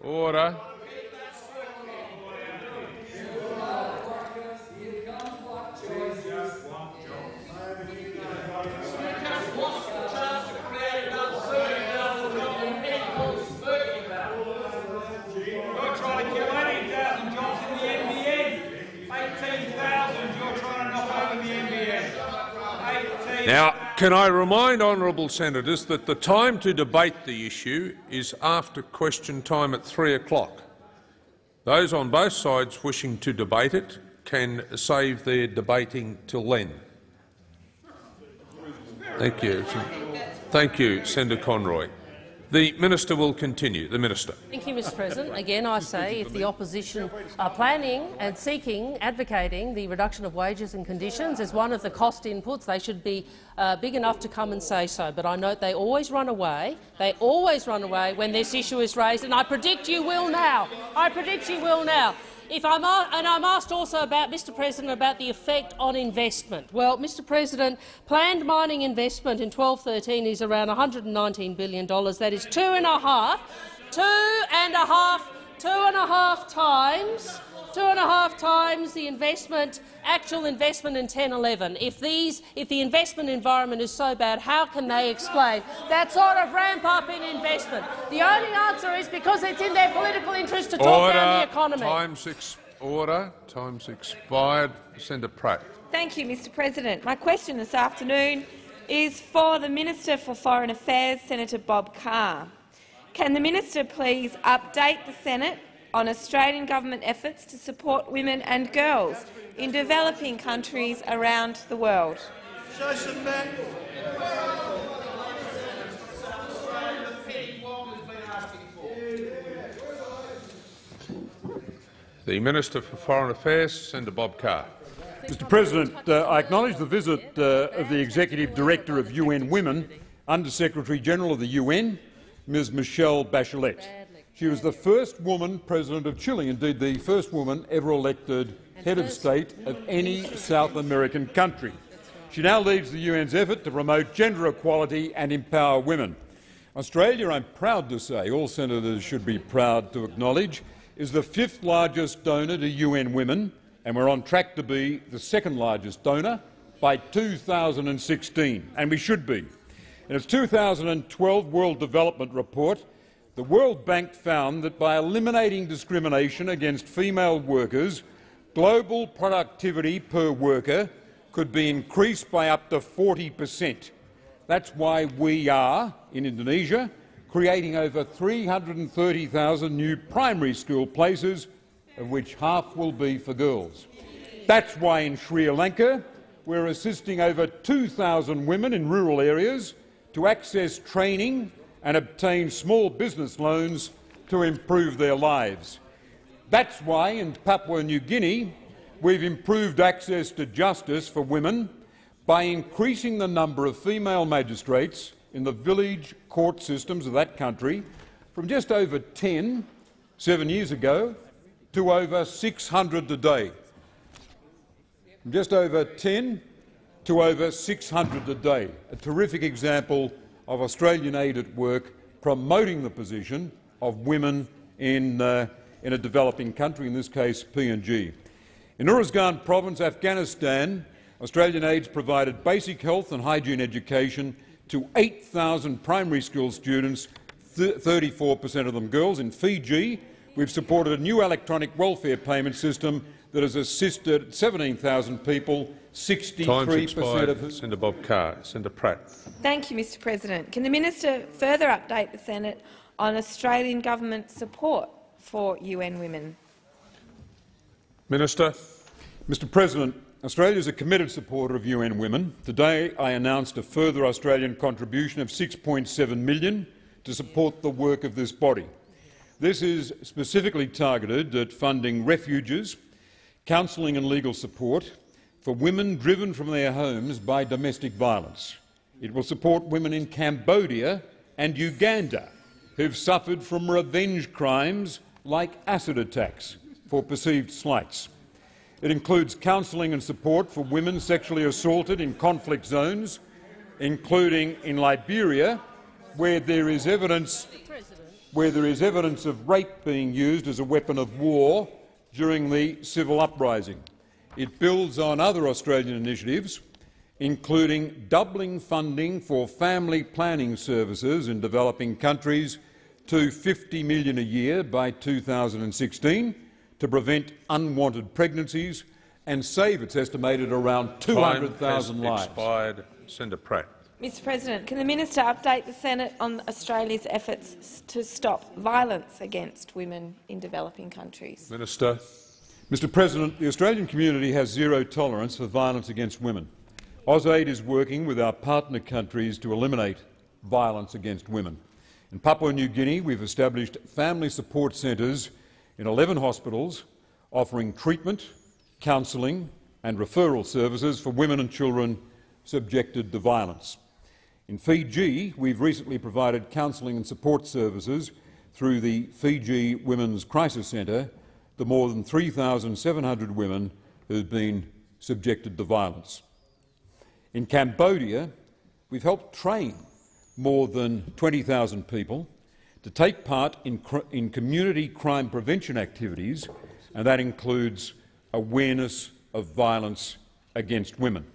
order. Can I remind honourable senators that the time to debate the issue is after question time at three o'clock. Those on both sides wishing to debate it can save their debating till then. Thank you. Thank you, Senator Conroy. The minister will continue. The minister. Thank you, Mr President. Again, I say if the opposition are planning and seeking, advocating the reduction of wages and conditions as one of the cost inputs, they should be uh, big enough to come and say so. But I note they always run away. They always run away when this issue is raised, and I predict you will now. I predict you will now. If I'm, and I'm asked also about, Mr President, about the effect on investment. Well, Mr President, planned mining investment in 1213 is around $119 billion. That is two and a half, two and a half, two and a half times two and a half times the investment, actual investment in 10-11. If, these, if the investment environment is so bad, how can they explain that sort of ramp up in investment? The only answer is because it's in their political interest to talk Order. down the economy. Time's ex order. Time's expired. Senator Pratt. Thank you, Mr President. My question this afternoon is for the Minister for Foreign Affairs, Senator Bob Carr. Can the minister please update the Senate on Australian government efforts to support women and girls in developing countries around the world? The Minister for Foreign Affairs, Senator Bob Carr. Mr President, uh, I acknowledge the visit uh, of the Executive Director of UN Women, Under-Secretary-General of the UN, Ms Michelle Bachelet. She was the first woman President of Chile, indeed the first woman ever elected head of state of any South American country. She now leads the UN's effort to promote gender equality and empower women. Australia, I'm proud to say, all senators should be proud to acknowledge, is the fifth largest donor to UN Women, and we're on track to be the second largest donor by 2016, and we should be. In its 2012 World Development Report, the World Bank found that by eliminating discrimination against female workers, global productivity per worker could be increased by up to 40 per cent. That's why we are, in Indonesia, creating over 330,000 new primary school places, of which half will be for girls. That's why in Sri Lanka we're assisting over 2,000 women in rural areas to access training and obtain small business loans to improve their lives. That's why in Papua New Guinea we've improved access to justice for women by increasing the number of female magistrates in the village court systems of that country from just over 10 seven years ago to over 600 today. From just over 10 to over 600 today. A terrific example of Australian aid at work promoting the position of women in, uh, in a developing country, in this case PNG. In Uruzgan province, Afghanistan, Australian Aid's provided basic health and hygiene education to 8,000 primary school students, 34 per cent of them girls. In Fiji, we've supported a new electronic welfare payment system that has assisted 17,000 people, 63 Time's per expired. cent of whom Senator Bob Carr. Senator Pratt. Thank you, Mr President. Can the minister further update the Senate on Australian government support for UN Women? Minister. Mr President, Australia is a committed supporter of UN Women. Today I announced a further Australian contribution of 6.7 million to support the work of this body. This is specifically targeted at funding refuges, counselling and legal support, for women driven from their homes by domestic violence. It will support women in Cambodia and Uganda who've suffered from revenge crimes like acid attacks for perceived slights. It includes counselling and support for women sexually assaulted in conflict zones, including in Liberia, where there is evidence where there is evidence of rape being used as a weapon of war during the civil uprising. It builds on other Australian initiatives, including doubling funding for family planning services in developing countries to 50 million a year by 2016 to prevent unwanted pregnancies and save, it's estimated, around 200,000 lives. Expired. Senator Pratt. Mr President, can the minister update the Senate on Australia's efforts to stop violence against women in developing countries? Minister. Mr President, the Australian community has zero tolerance for violence against women. AusAid is working with our partner countries to eliminate violence against women. In Papua New Guinea, we've established family support centres in 11 hospitals offering treatment, counselling and referral services for women and children subjected to violence. In Fiji, we've recently provided counselling and support services through the Fiji Women's Crisis Centre to more than 3,700 women who have been subjected to violence. In Cambodia, we've helped train more than 20,000 people to take part in, in community crime prevention activities, and that includes awareness of violence against women.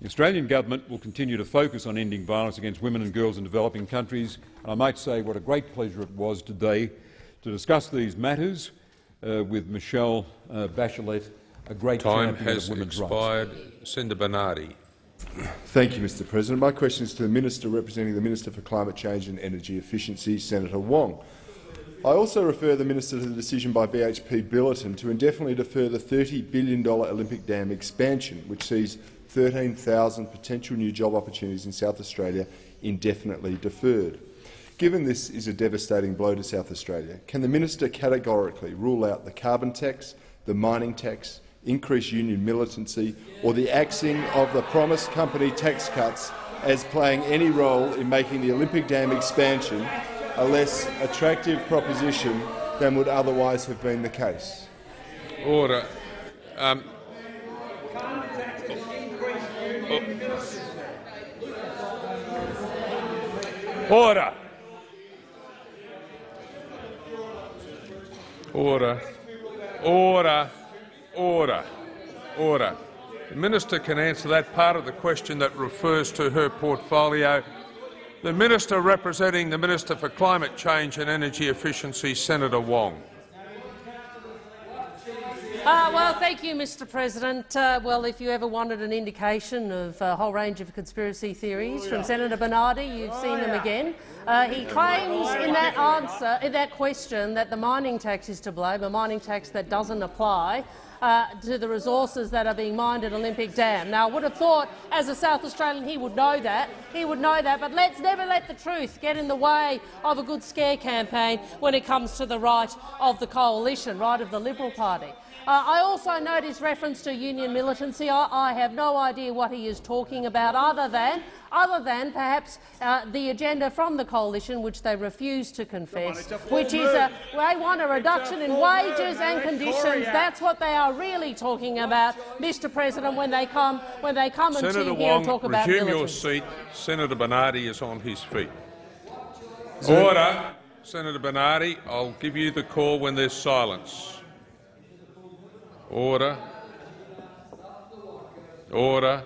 The Australian government will continue to focus on ending violence against women and girls in developing countries. And I might say what a great pleasure it was today to discuss these matters uh, with Michelle uh, Bachelet, a great Time champion has of women's expired. rights. Senator Bernardi. Thank you, Mr President. My question is to the Minister representing the Minister for Climate Change and Energy Efficiency, Senator Wong. I also refer the Minister to the decision by BHP Billiton to indefinitely defer the $30 billion Olympic Dam expansion, which sees 13,000 potential new job opportunities in South Australia indefinitely deferred. Given this is a devastating blow to South Australia, can the minister categorically rule out the carbon tax, the mining tax, increased union militancy or the axing of the promised company tax cuts as playing any role in making the Olympic Dam expansion a less attractive proposition than would otherwise have been the case? Order. Um, Order. Order. Order. Order. Order. The minister can answer that part of the question that refers to her portfolio. The minister representing the Minister for Climate Change and Energy Efficiency, Senator Wong. Uh, well, thank you, Mr President. Uh, well, if you ever wanted an indication of a whole range of conspiracy theories oh, yeah. from Senator Bernardi, you've oh, seen yeah. them again. Uh, he claims in that answer, in that question, that the mining tax is to blame, a mining tax that doesn't apply uh, to the resources that are being mined at Olympic Dam. Now, I would have thought, as a South Australian, he would know that. He would know that, but let's never let the truth get in the way of a good scare campaign when it comes to the right of the coalition, right of the Liberal Party. Uh, I also note his reference to union militancy. I, I, have no idea what he is talking about, other than, other than perhaps uh, the agenda from the coalition, which they refuse to confess, on, which is a, they want a reduction a in wages and conditions. That's what they are really talking about, Mr. President, when they come when they come Senator and Wong, here and talk about resume militants. your seat. Senator Bernardi is on his feet. Order. Senator Bernardi, I'll give you the call when there's silence. Order. Order.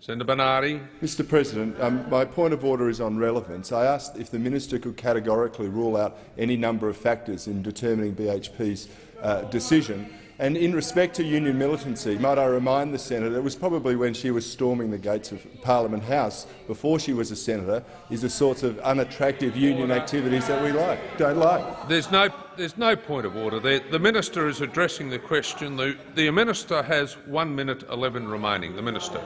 Senator Bernardi. Mr President, um, my point of order is on relevance. I asked if the minister could categorically rule out any number of factors in determining BHP's uh, decision and in respect to union militancy, might I remind the senator, it was probably when she was storming the gates of Parliament House before she was a senator, is the sorts of unattractive union activities that we like, don't like. There's no, there's no point of order there. The minister is addressing the question. The, the minister has one minute eleven remaining. The minister.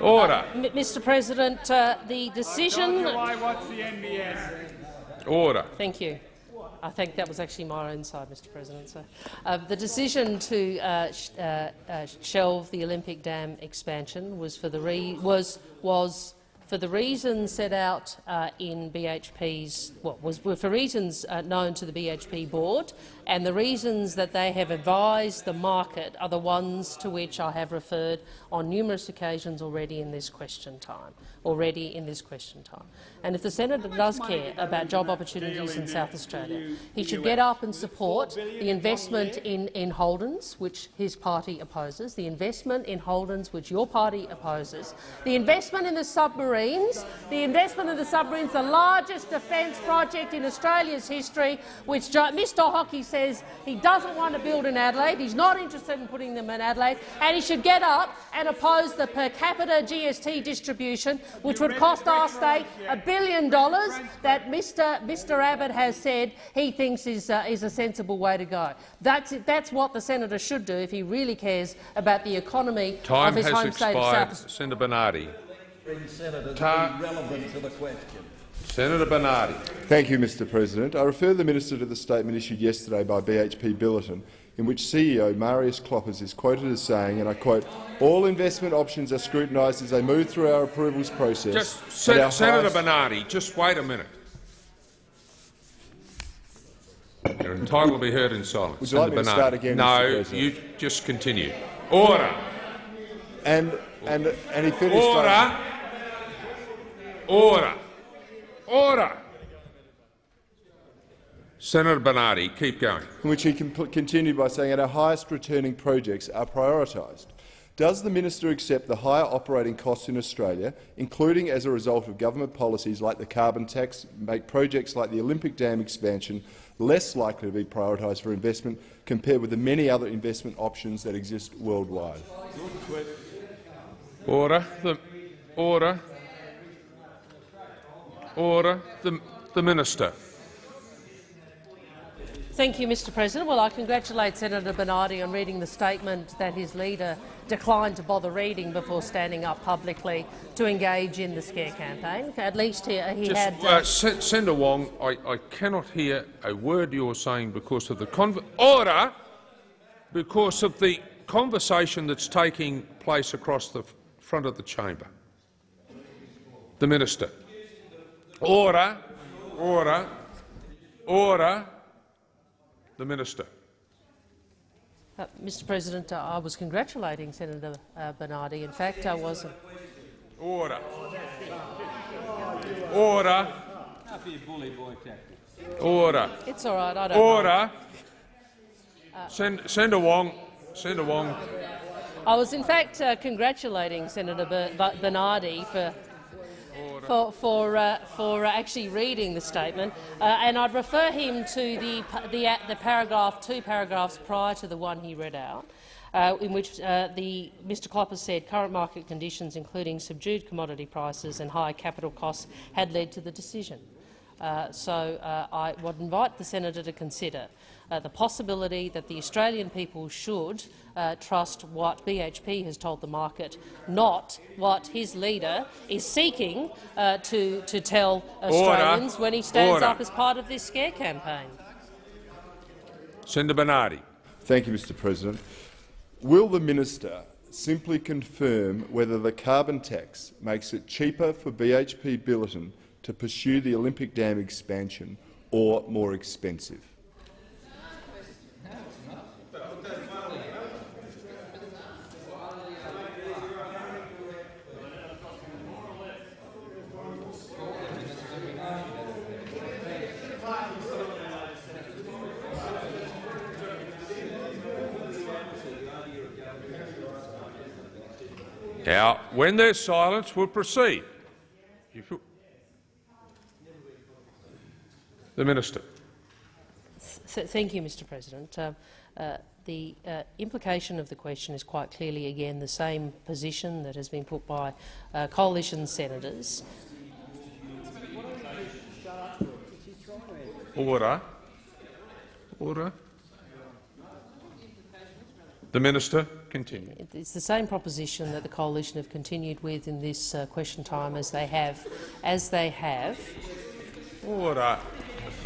Order. Uh, Mr. President, uh, the decision. Order. Thank you. I think that was actually my own side, Mr President. So, uh, the decision to uh, sh uh, uh, shelve the Olympic Dam expansion was for the re was was for the reasons set out uh, in BHP's well, was for reasons uh, known to the BHP board, and the reasons that they have advised the market are the ones to which I have referred on numerous occasions already in this question time. Already in this question time. And if the senator does care about job opportunities in South Australia, he should get up and support the investment in, in Holdens, which his party opposes, the investment in Holdens, which your party opposes, the investment in the submarines, the investment in the submarines, the largest defence project in Australia's history, which Mr Hockey says he doesn't want to build in Adelaide, he's not interested in putting them in Adelaide, and he should get up and oppose the per capita GST distribution, which would cost our state a billion dollars that Mr. Mr. Abbott has said he thinks is, uh, is a sensible way to go. That's, that's what the senator should do if he really cares about the economy Time of his home expired. state of South Senator Bernardi. Senator, Ta relevant to. Senator Bernardi. Thank you, Mr President. I refer the minister to the statement issued yesterday by BHP Billiton, in which CEO Marius Kloppers is quoted as saying, and I quote, all investment options are scrutinised as they move through our approvals process. Just, Sen Senator just wait a minute. You're entitled to be heard in silence. Would you Senator like me to start again, No, you just continue. Order. And, and, and he finished Order. Order. Order. Senator Bernardi, keep going. in which he continued by saying, that our highest returning projects are prioritised. Does the minister accept the higher operating costs in Australia, including as a result of government policies like the carbon tax, make projects like the Olympic Dam expansion less likely to be prioritised for investment compared with the many other investment options that exist worldwide? Order. The, order. Order. The, the minister. Thank you, Mr President. Well, I congratulate Senator Bernardi on reading the statement that his leader declined to bother reading before standing up publicly to engage in the scare campaign. At least he, he Just, had— uh, uh, Senator Wong, I, I, cannot hear a word you're saying because of the order, because of the conversation that's taking place across the front of the chamber. The minister. Order. Order. Order. The minister. Uh, Mr President, uh, I was congratulating Senator uh, Bernardi. In fact, I wasn't. Order. Order. Order. It's all right. I don't Order. Send, Senator Wong. Senator Wong. I was in fact uh, congratulating Senator Ber Bernardi for for, for, uh, for actually reading the statement, uh, and I'd refer him to the, the, the, paragraph, two paragraphs prior to the one he read out, uh, in which uh, the, Mr Clopper said current market conditions, including subdued commodity prices and high capital costs, had led to the decision. Uh, so uh, I would invite the senator to consider uh, the possibility that the Australian people should uh, trust what BHP has told the market, not what his leader is seeking uh, to, to tell Australians Order. when he stands Order. up as part of this scare campaign. Senator Bernardi. Thank you, Mr President. Will the minister simply confirm whether the carbon tax makes it cheaper for BHP Billiton to pursue the Olympic Dam expansion or more expensive? Now, when there's silence, we'll proceed. The minister. Th thank you, Mr President. Uh, uh, the uh, implication of the question is quite clearly, again, the same position that has been put by uh, coalition senators. Order. Order. The minister. Continue. It's the same proposition that the coalition have continued with in this uh, question time as they have, as they have. Order.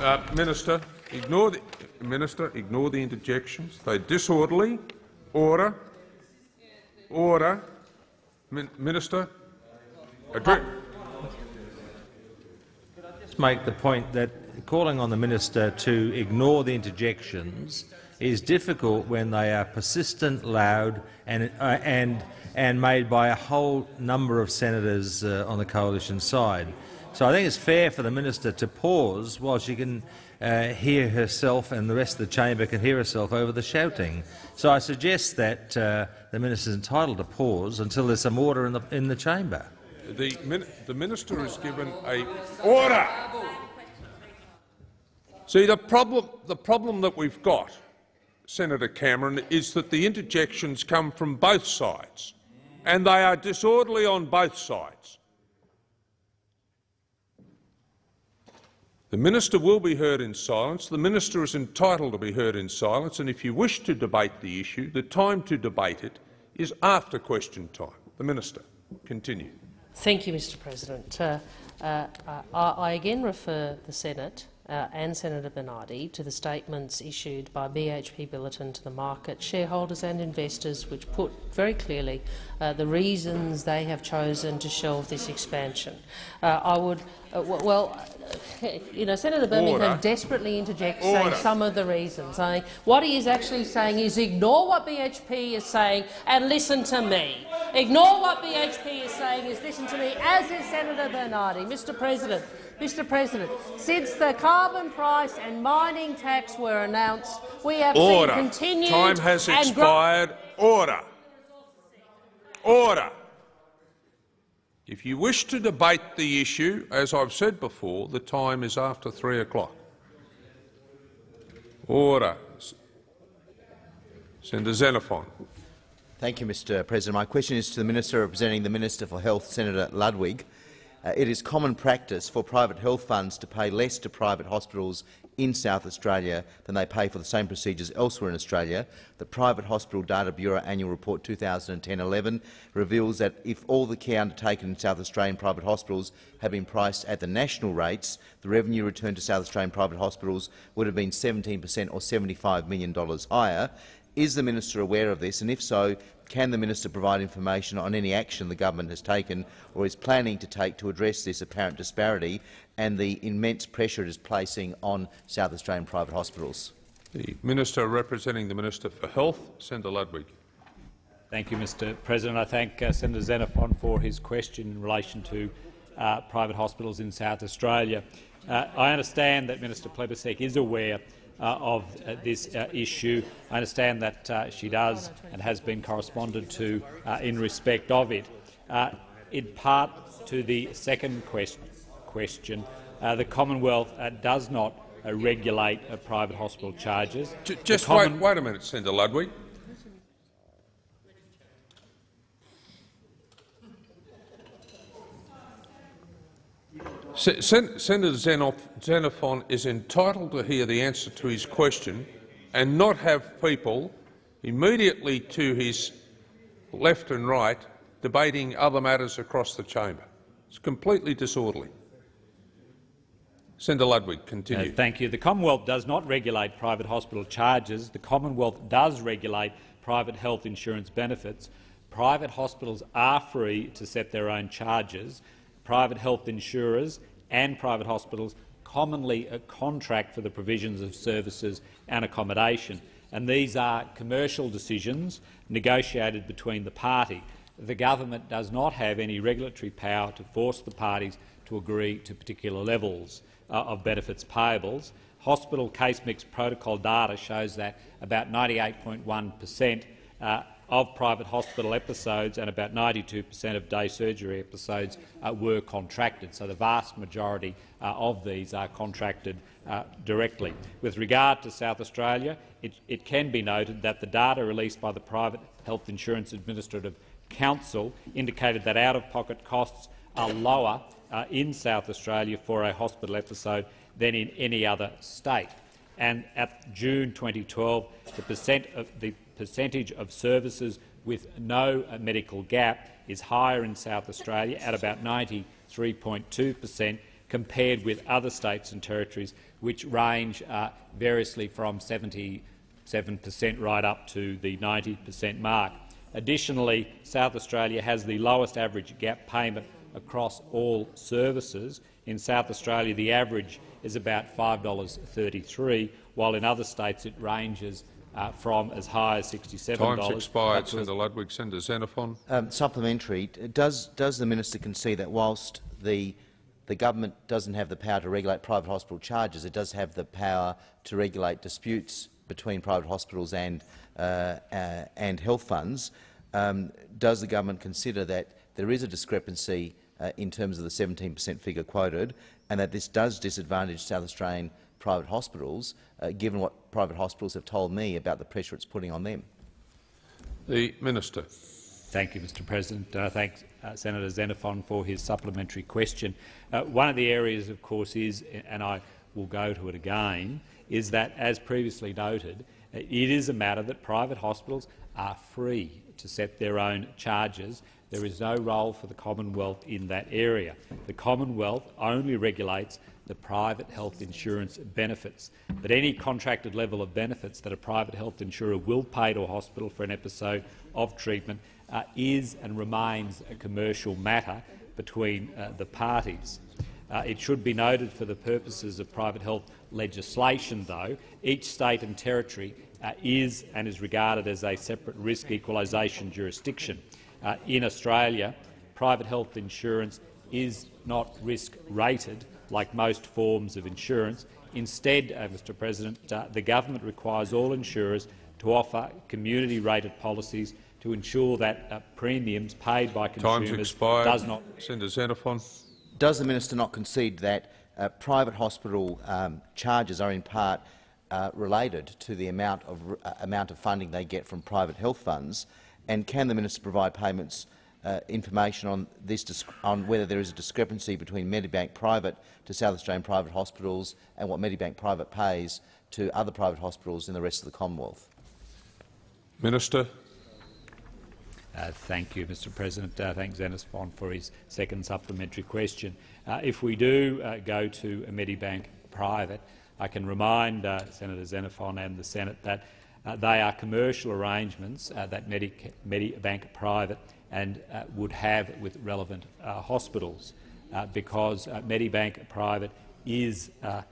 Uh, minister. Ignore the minister. Ignore the interjections. They're disorderly. Order. Order. Min minister. Address. Just make the point that calling on the minister to ignore the interjections is difficult when they are persistent, loud, and uh, and and made by a whole number of senators uh, on the coalition side. So I think it's fair for the minister to pause while she can uh, hear herself and the rest of the chamber can hear herself over the shouting. So I suggest that uh, the minister is entitled to pause until there's some order in the, in the chamber. The, min the minister is given a order. See, the problem, the problem that we've got, Senator Cameron, is that the interjections come from both sides, and they are disorderly on both sides. The minister will be heard in silence. The minister is entitled to be heard in silence, and if you wish to debate the issue, the time to debate it is after question time. The minister, continue. Thank you, Mr President. Uh, uh, I, I again refer the Senate uh, and Senator Bernardi to the statements issued by BHP Billiton to the market, shareholders and investors, which put very clearly uh, the reasons they have chosen to shelve this expansion. Uh, I would, uh, well, you know, Senator Birmingham Order. desperately interjects Order. saying some of the reasons. I what he is actually saying is ignore what BHP is saying and listen to me. Ignore what BHP is saying is listen to me, as is Senator Bernardi. Mr President, Mr President, since the carbon price and mining tax were announced, we have Order. seen continued Time has expired. Order. Order. If you wish to debate the issue, as I've said before, the time is after three o'clock. Order. Senator Xenophon. Thank you, Mr President. My question is to the Minister representing the Minister for Health, Senator Ludwig. Uh, it is common practice for private health funds to pay less to private hospitals in South Australia than they pay for the same procedures elsewhere in Australia. The Private Hospital Data Bureau Annual Report 2010-11 reveals that if all the care undertaken in South Australian private hospitals had been priced at the national rates, the revenue returned to South Australian private hospitals would have been 17 per cent or $75 million higher. Is the minister aware of this, and if so, can the minister provide information on any action the government has taken or is planning to take to address this apparent disparity and the immense pressure it is placing on South Australian private hospitals? The Minister representing the Minister for Health, Senator Ludwig. Thank you, Mr President. I thank uh, Senator Xenophon for his question in relation to uh, private hospitals in South Australia. Uh, I understand that Minister Plibersek is aware uh, Uh, of uh, this uh, issue. I understand that uh, she does and has been corresponded to uh, in respect of it. in part to the second quest question, the Commonwealth does not regulate private hospital charges. Just wait, wait a minute, Senator Ludwig. Senator Xenophon is entitled to hear the answer to his question and not have people immediately to his left and right debating other matters across the chamber. It's completely disorderly. Senator Ludwig, continue. Uh, thank you. The Commonwealth does not regulate private hospital charges. The Commonwealth does regulate private health insurance benefits. Private hospitals are free to set their own charges private health insurers and private hospitals commonly a contract for the provisions of services and accommodation, and these are commercial decisions negotiated between the party. The government does not have any regulatory power to force the parties to agree to particular levels uh, of benefits payables. Hospital case mix protocol data shows that about 98.1 per cent uh, of private hospital episodes and about 92 per cent of day surgery episodes uh, were contracted. So the vast majority uh, of these are contracted uh, directly. With regard to South Australia, it, it, can be noted that the data released by the Private Health Insurance Administrative Council indicated that out-of-pocket costs are lower uh, in South Australia for a hospital episode than in any other state. And at June 2012, the percent of the percentage of services with no medical gap is higher in South Australia at about 93.2 per cent compared with other states and territories, which range uh, variously from 77 per cent right up to the 90 per cent mark. Additionally, South Australia has the lowest average gap payment across all services. In South Australia, the average is about $5.33, while in other states it ranges uh, from as high as $67. Time's expired. Senator Ludwig. Senator Xenophon. Um, supplementary. Does, does the minister concede that whilst the, the government doesn't have the power to regulate private hospital charges, it does have the power to regulate disputes between private hospitals and, uh, uh, and health funds? Um, does the government consider that there is a discrepancy uh, in terms of the 17 per cent figure quoted and that this does disadvantage South Australian private hospitals, uh, given what private hospitals have told me about the pressure it's putting on them? The Minister. Thank you, Mr President. I uh, thank uh, Senator Xenophon for his supplementary question. Uh, one of the areas, of course, is, and I will go to it again, is that, as previously noted, uh, it is a matter that private hospitals are free to set their own charges. There is no role for the Commonwealth in that area. The Commonwealth only regulates the private health insurance benefits. But any contracted level of benefits that a private health insurer will pay to a hospital for an episode of treatment uh, is and remains a commercial matter between uh, the parties. Uh, it should be noted for the purposes of private health legislation, though, each state and territory uh, is and is regarded as a separate risk equalisation jurisdiction. Uh, in Australia, private health insurance is not risk-rated like most forms of insurance. Instead, uh, Mr President, uh, the government requires all insurers to offer community-rated policies to ensure that uh, premiums paid by consumers Time's expired. does not. Senator Xenophon. Does the minister not concede that uh, private hospital um, charges are in part uh, related to the amount of, uh, amount of funding they get from private health funds, and can the minister provide payments uh, information on this on whether there is a discrepancy between Medibank Private to South Australian private hospitals and what Medibank Private pays to other private hospitals in the rest of the Commonwealth. Minister. Uh, thank you, Mr President. Uh, thanks, Xenophon, for his second supplementary question. Uh, if we do uh, go to a Medibank Private, I can remind uh, Senator Xenophon and the Senate that they are commercial arrangements that Medibank Private and uh, would have with relevant uh, hospitals, uh, because uh, Medibank Private is uh,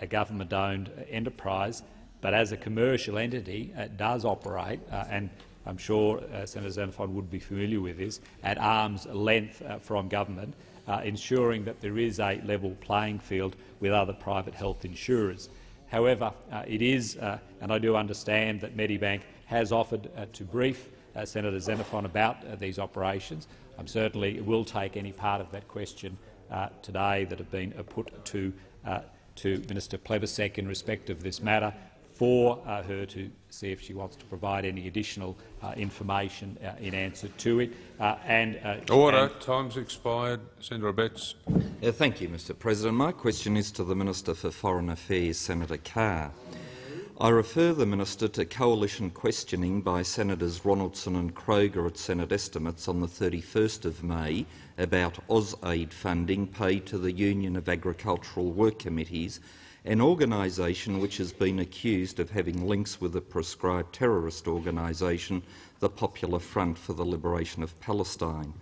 a government-owned enterprise, but as a commercial entity, it does operate, and I'm sure Senator Xenophon would be familiar with this, at arm's length from government, ensuring that there is a level playing field with other private health insurers. However, it is, and I do understand that Medibank has offered to brief uh, Senator Xenophon about uh, these operations. I'm certainly will take any part of that question uh, today that have been uh, put to, uh, to Minister Plibersek in respect of this matter for uh, her to see if she wants to provide any additional information in answer to it. and, Order. And Time's expired. Senator Abetz. thank you, Mr President. My question is to the Minister for Foreign Affairs, Senator Carr. I refer the minister to coalition questioning by Senators Ronaldson and Kroger at Senate estimates on the 31st of May about AusAid funding paid to the Union of Agricultural Work Committees, an organisation which has been accused of having links with the proscribed terrorist organisation, the Popular Front for the Liberation of Palestine.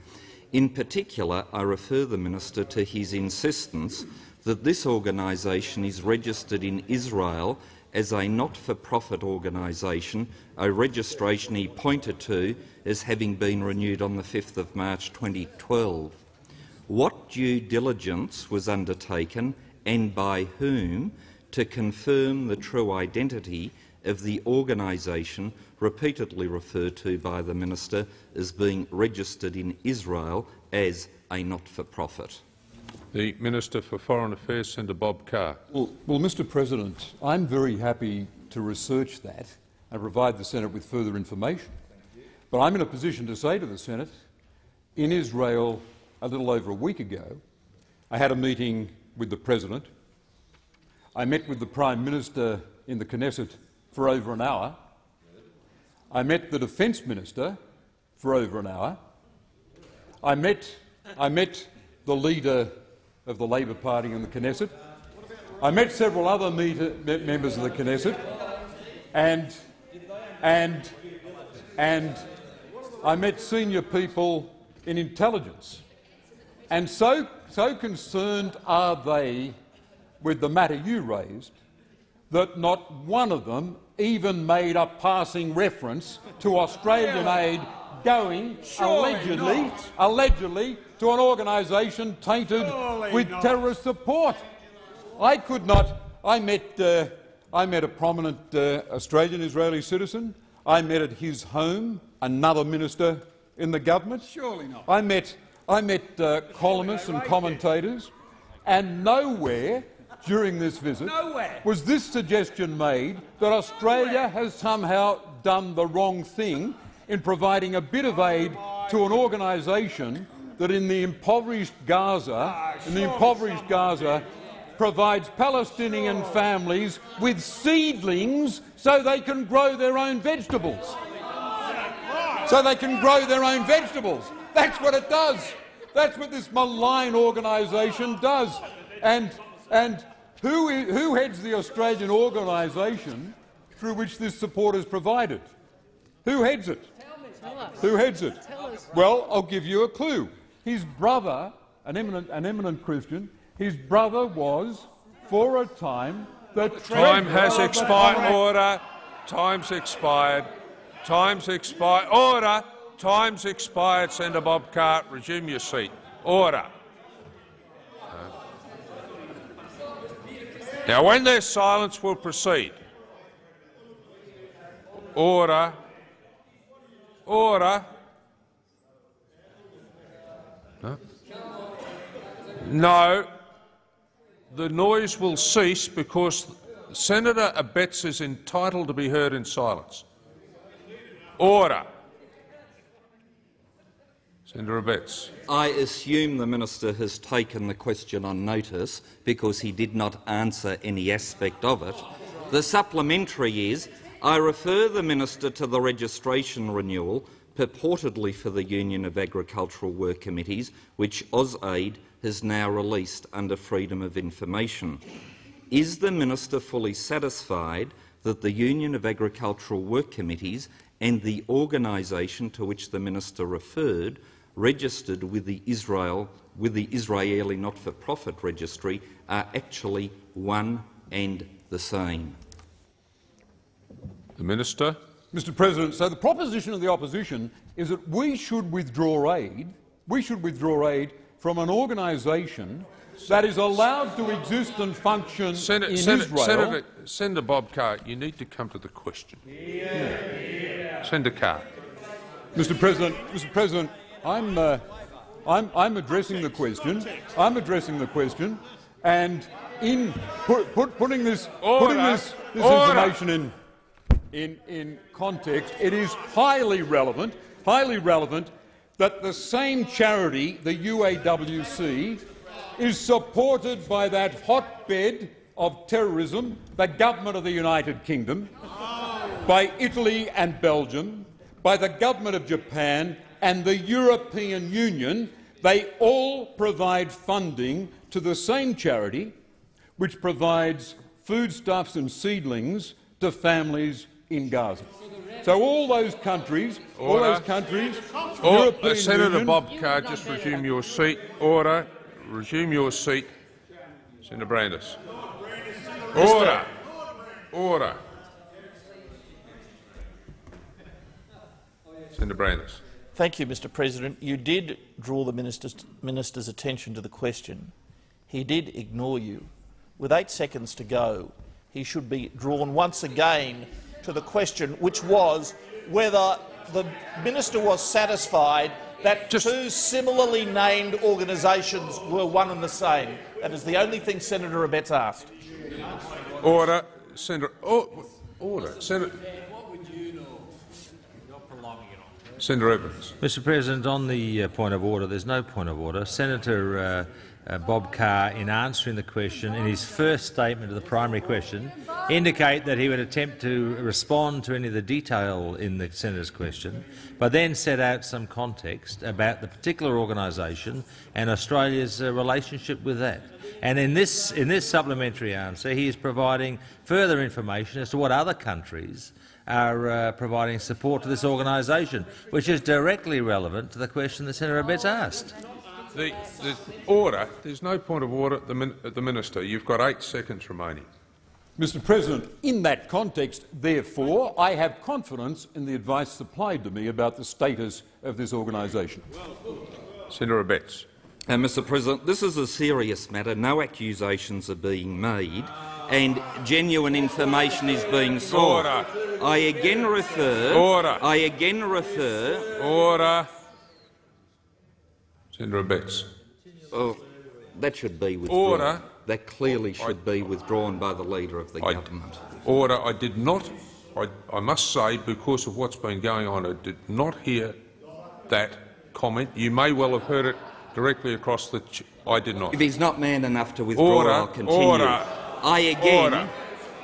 In particular, I refer the minister to his insistence that this organisation is registered in Israel as a not-for-profit organisation, a registration he pointed to as having been renewed on the 5th of March 2012. What due diligence was undertaken and by whom to confirm the true identity of the organisation repeatedly referred to by the minister as being registered in Israel as a not-for-profit? The Minister for Foreign Affairs, Senator Bob Carr. Well, well, Mr President, I'm very happy to research that and provide the Senate with further information. But I'm in a position to say to the Senate, in Israel a little over a week ago, I had a meeting with the President. I met with the Prime Minister in the Knesset for over an hour. I met the Defence Minister for over an hour. I met, I met the leader of the Labor Party in the Knesset. I met several other members of the Knesset, and, and, and I met senior people in intelligence. And so, so concerned are they with the matter you raised that not one of them even made a passing reference to Australian aid going Surely allegedly, not. allegedly to an organisation tainted Surely with not. terrorist support. I could not. I met. Uh, I met a prominent uh, Australian Israeli citizen. I met at his home another minister in the government. Surely not. I met. I met uh, columnists and commentators, and nowhere during this visit Nowhere. was this suggestion made that Australia has somehow done the wrong thing in providing a bit of aid to an organisation that in the impoverished Gaza, ah, in the impoverished Gaza, provides Palestinian families with seedlings so they can grow their own vegetables. So they can grow their own vegetables. That's what it does. That's what this malign organisation does. And, and who, who heads the Australian organisation through which this support is provided? Who heads it? Who heads it? Well, I'll give you a clue. His brother, an eminent, an eminent Christian, his brother was, for a time, the Time has treasurer of the expired. Order. Time's expired. Time's expired. Order. Time's expired. Senator Bob Carr, resume your seat. Order. Uh, now, when there's silence, we'll proceed. Order. Order. No. The noise will cease because Senator Abetz is entitled to be heard in silence. Order. Senator Abetz. I assume the minister has taken the question on notice because he did not answer any aspect of it. The supplementary is I refer the minister to the registration renewal purportedly for the Union of Agricultural Work Committees, which AusAid has now released under Freedom of Information. Is the minister fully satisfied that the Union of Agricultural Work Committees and the organisation to which the minister referred registered with the Israel with the Israeli not-for-profit registry are actually one and the same? The minister. Mr President, so the proposition of the opposition is that we should withdraw aid, we should withdraw aid from an organisation that is allowed to exist and function Senator, in Senator, Israel. Senator, Senator Bob Carr, you need to come to the question. Senator Carr. Mr. President, Mr. President, I'm, uh, I'm, I'm addressing the question. I'm addressing the question, and in put, put, putting this, putting this, this information in, in, in context, it is highly relevant, highly relevant that the same charity, the UAWC, is supported by that hotbed of terrorism, the government of the United Kingdom, by Italy and Belgium, by the government of Japan and the European Union. They all provide funding to the same charity which provides foodstuffs and seedlings to families in Gaza. So all those countries, all those countries, Or, European uh, Senator Union, Bob Carr, just resume your seat. Order. Resume your seat. Senator Brandis. Order. Order. Senator Brandis. Thank you, Mr President. You did draw the minister's, minister's attention to the question. He did ignore you. With eight seconds to go, he should be drawn once again to the question, which was whether the minister was satisfied that two similarly named organisations were one and the same. That is the only thing Senator Abetz asked. Order. Senator. Oh, order. Senator. Senator Evans. Mr President, on the uh, point of order, there's no point of order. Senator uh, uh, Bob Carr, in answering the question, in his first statement to the primary question, indicate that he would attempt to respond to any of the detail in the senator's question, but then set out some context about the particular organisation and Australia's uh, relationship with that. And in this, in this supplementary answer, he is providing further information as to what other countries are uh, providing support to this organisation, which is directly relevant to the question that Senator Abetz asked. The, the order. There's no point of order at the, min at the minister. You've got eight seconds remaining. Mr President, in that context, therefore, I have confidence in the advice supplied to me about the status of this organisation. Senator Abetz. Uh, Mr President, this is a serious matter. No accusations are being made and genuine information is being sought. Order. I again refer. Order. I again refer. Order. Senator Abetz. Oh, that should be withdrawn. Order. That clearly should be withdrawn by the Leader of the I, Government. Order. I did not. I, I must say, because of what's been going on, I did not hear that comment. You may well have heard it directly across the. I did not. If he's not man enough to withdraw, Order. I'll continue. Order. I again, Order.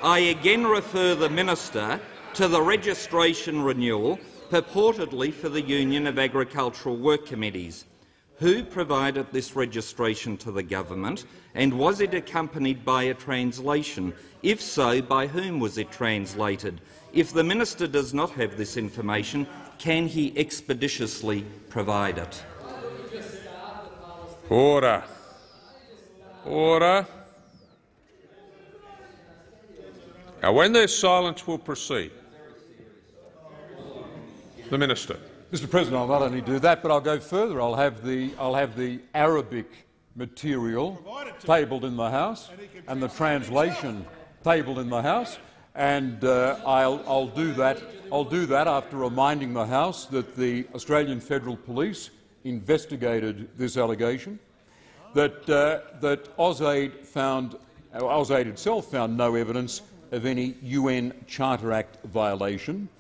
I again refer the minister to the registration renewal purportedly for the Union of Agricultural Work Committees. Who provided this registration to the government, and was it accompanied by a translation? If so, by whom was it translated? If the minister does not have this information, can he expeditiously provide it? Order. Order. Now, when there's silence, we'll proceed. The minister. Mr President, I'll not only do that, but I'll go further. I'll have the, I'll have the Arabic material tabled in the House and the translation tabled in the House, and uh, I'll, I'll, do that, I'll do that after reminding the House that the Australian Federal Police investigated this allegation, that, uh, that AusAid, found, AusAid itself found no evidence of any UN Charter Act violation,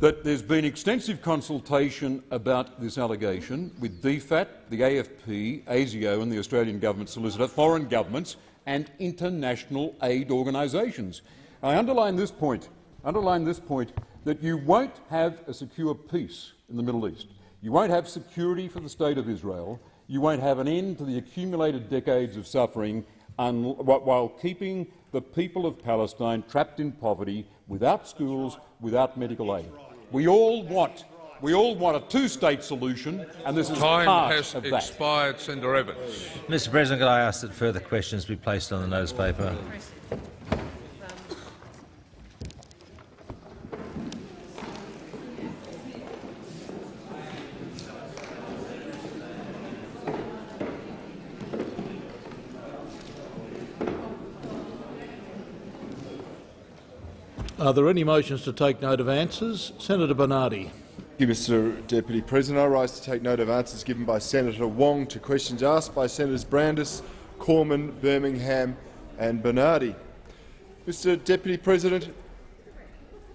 that there's been extensive consultation about this allegation with DFAT, the AFP, ASIO and the Australian Government Solicitor, foreign governments and international aid organisations. I underline this point, underline this point that you won't have a secure peace in the Middle East. You won't have security for the State of Israel. You won't have an end to the accumulated decades of suffering while keeping the people of Palestine trapped in poverty, without schools, without medical aid. We all want, we all want a two-state solution, and this is Time part has of that. expired. Senator Evans. Mr President, could I ask that further questions be placed on the notice paper? Are there any motions to take note of answers? Senator Bernardi. Thank you, Mr Deputy President. I rise to take note of answers given by Senator Wong to questions asked by Senators Brandis, Cormann, Birmingham and Bernardi. Mr Deputy President,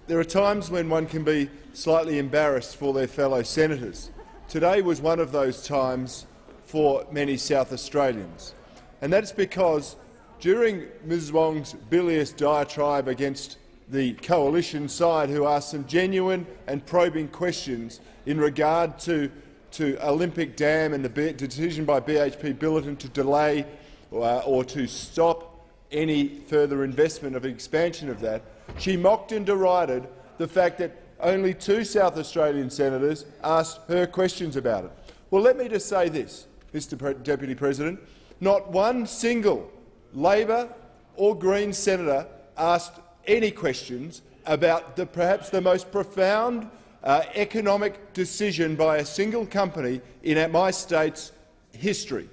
there are times when one can be slightly embarrassed for their fellow senators. Today was one of those times for many South Australians, and that's because during Ms Wong's bilious diatribe against the coalition side who asked some genuine and probing questions in regard to, to Olympic Dam and the decision by BHP Billiton to delay uh, or to stop any further investment of expansion of that. She mocked and derided the fact that only two South Australian senators asked her questions about it. Well, let me just say this, Mr Pre Deputy President. Not one single Labor or Green senator asked any questions about the, perhaps the most profound uh, economic decision by a single company in my state's history.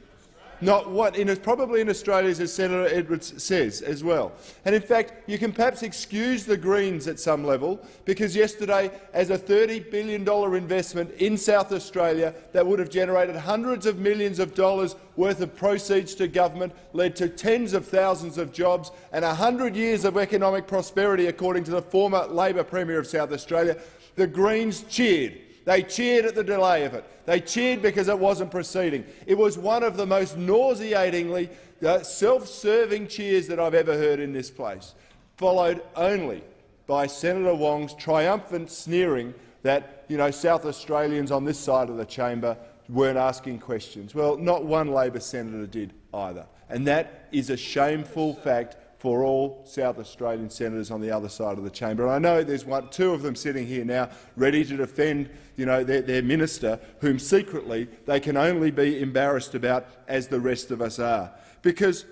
Not what, in, probably in Australia, as Senator Edwards says as well. And in fact, you can perhaps excuse the Greens at some level, because yesterday, as a $30 billion investment in South Australia that would have generated hundreds of millions of dollars worth of proceeds to government, led to tens of thousands of jobs and 100 years of economic prosperity, according to the former Labor Premier of South Australia, the Greens cheered They cheered at the delay of it. They cheered because it wasn't proceeding. It was one of the most nauseatingly uh, self-serving cheers that I've ever heard in this place, followed only by Senator Wong's triumphant sneering that you know, South Australians on this side of the chamber weren't asking questions. Well, not one Labor senator did either, and that is a shameful fact for all South Australian senators on the other side of the chamber. And I know there's one, two of them sitting here now ready to defend you know, their, their minister, whom secretly they can only be embarrassed about, as the rest of us are. Because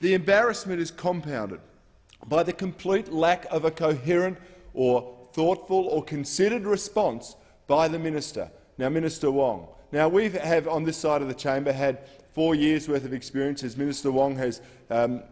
the embarrassment is compounded by the complete lack of a coherent or thoughtful or considered response by the minister. Now, Minister Wong. Now, we have on this side of the chamber had four years' worth of experience as Minister Wong has um,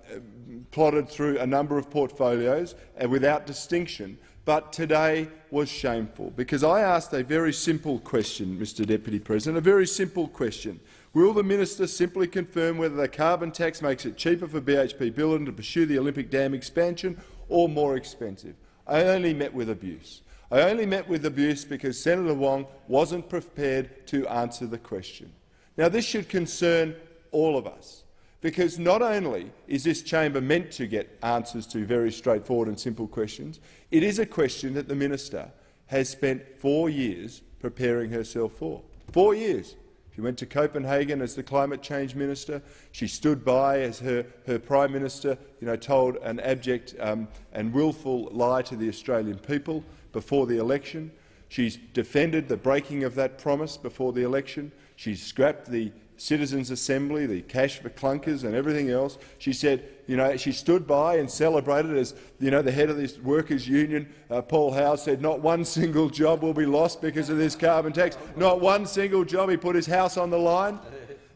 plotted through a number of portfolios and without distinction. But today was shameful because I asked a very simple question, Mr Deputy President, a very simple question. Will the minister simply confirm whether the carbon tax makes it cheaper for BHP Billiton to pursue the Olympic Dam expansion or more expensive? I only met with abuse. I only met with abuse because Senator Wong wasn't prepared to answer the question. Now, this should concern all of us, because not only is this chamber meant to get answers to very straightforward and simple questions, it is a question that the minister has spent four years preparing herself for. Four years. She went to Copenhagen as the climate change minister. She stood by as her, her prime minister you know, told an abject um, and willful lie to the Australian people before the election. She's defended the breaking of that promise before the election. She's scrapped the Citizens' Assembly, the cash for clunkers and everything else. She said, you know, she stood by and celebrated as, you know, the head of this workers' union, uh, Paul Howes, said not one single job will be lost because of this carbon tax. Not one single job. He put his house on the line.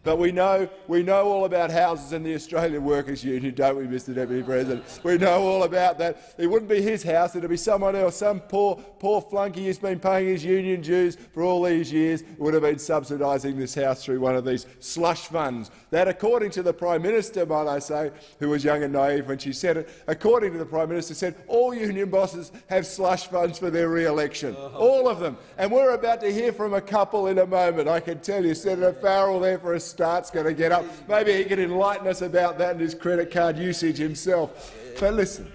But we know, we know all about houses in the Australian Workers' Union, don't we, Mr Deputy President? We know all about that. It wouldn't be his house, it would be someone else, some poor, poor flunky who's been paying his union dues for all these years would have been subsidising this house through one of these slush funds that, according to the Prime Minister, might I say, who was young and naive when she said it, according to the Prime Minister, said all union bosses have slush funds for their re-election. Uh-huh. All of them. And we're about to hear from a couple in a moment. I can tell you, Senator Farrell there for a start's going to get up. Maybe he can enlighten us about that and his credit card usage himself. But listen,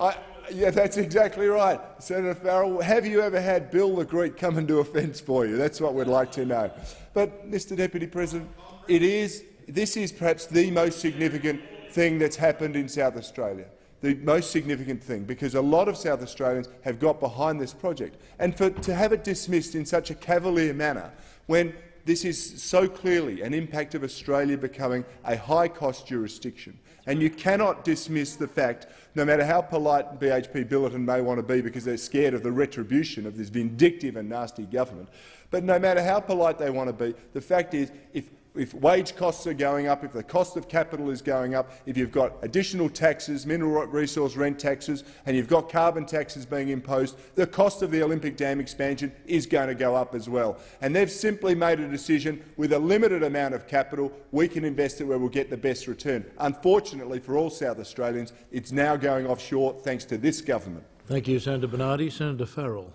I, yeah, that's exactly right. Senator Farrell, have you ever had Bill the Greek come and do a fence for you? That's what we'd like to know. But, Mr Deputy President, it is, this is perhaps the most significant thing that's happened in South Australia the most significant thing, because a lot of South Australians have got behind this project. And for, to have it dismissed in such a cavalier manner, when this is so clearly an impact of Australia becoming a high-cost jurisdiction. And you cannot dismiss the fact, no matter how polite BHP Billiton may want to be because they're scared of the retribution of this vindictive and nasty government, but no matter how polite they want to be, the fact is if if wage costs are going up, if the cost of capital is going up, if you've got additional taxes, mineral resource rent taxes, and you've got carbon taxes being imposed, the cost of the Olympic Dam expansion is going to go up as well. And they've simply made a decision with a limited amount of capital, we can invest it where we'll get the best return. Unfortunately for all South Australians, it's now going offshore thanks to this government. Thank you, Senator Bernardi. Senator Farrell.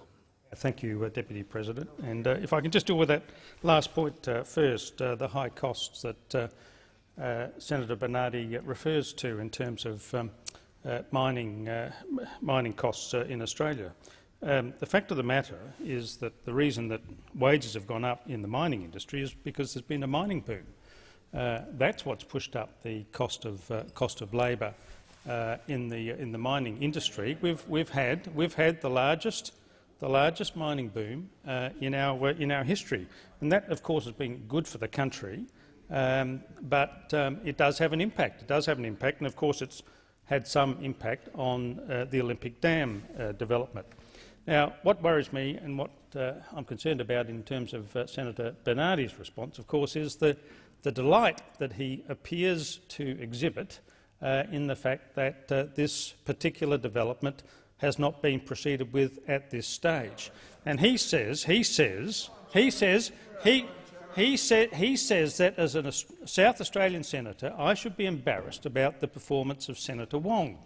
Thank you, uh, Deputy President. And uh, if I can just deal with that last point uh, first, uh, the high costs that uh, uh, Senator Bernardi refers to in terms of um, mining, mining costs in Australia. Um, the fact of the matter is that the reason that wages have gone up in the mining industry is because there's been a mining boom. that's what's pushed up the cost of, cost of labour in, the, in the mining industry. We've, we've, had, we've had the largest the largest mining boom uh, in, our, in our history. And that, of course, has been good for the country, um, but um, it does have an impact. It does have an impact, and of course it's had some impact on uh, the Olympic Dam uh, development. Now, what worries me and what uh, I'm concerned about in terms of uh, Senator Bernardi's response, of course, is the, the delight that he appears to exhibit uh, in the fact that this particular development has not been proceeded with at this stage. And he says, he says, he says, he, he, said, he says that as a South Australian senator, I should be embarrassed about the performance of Senator Wong.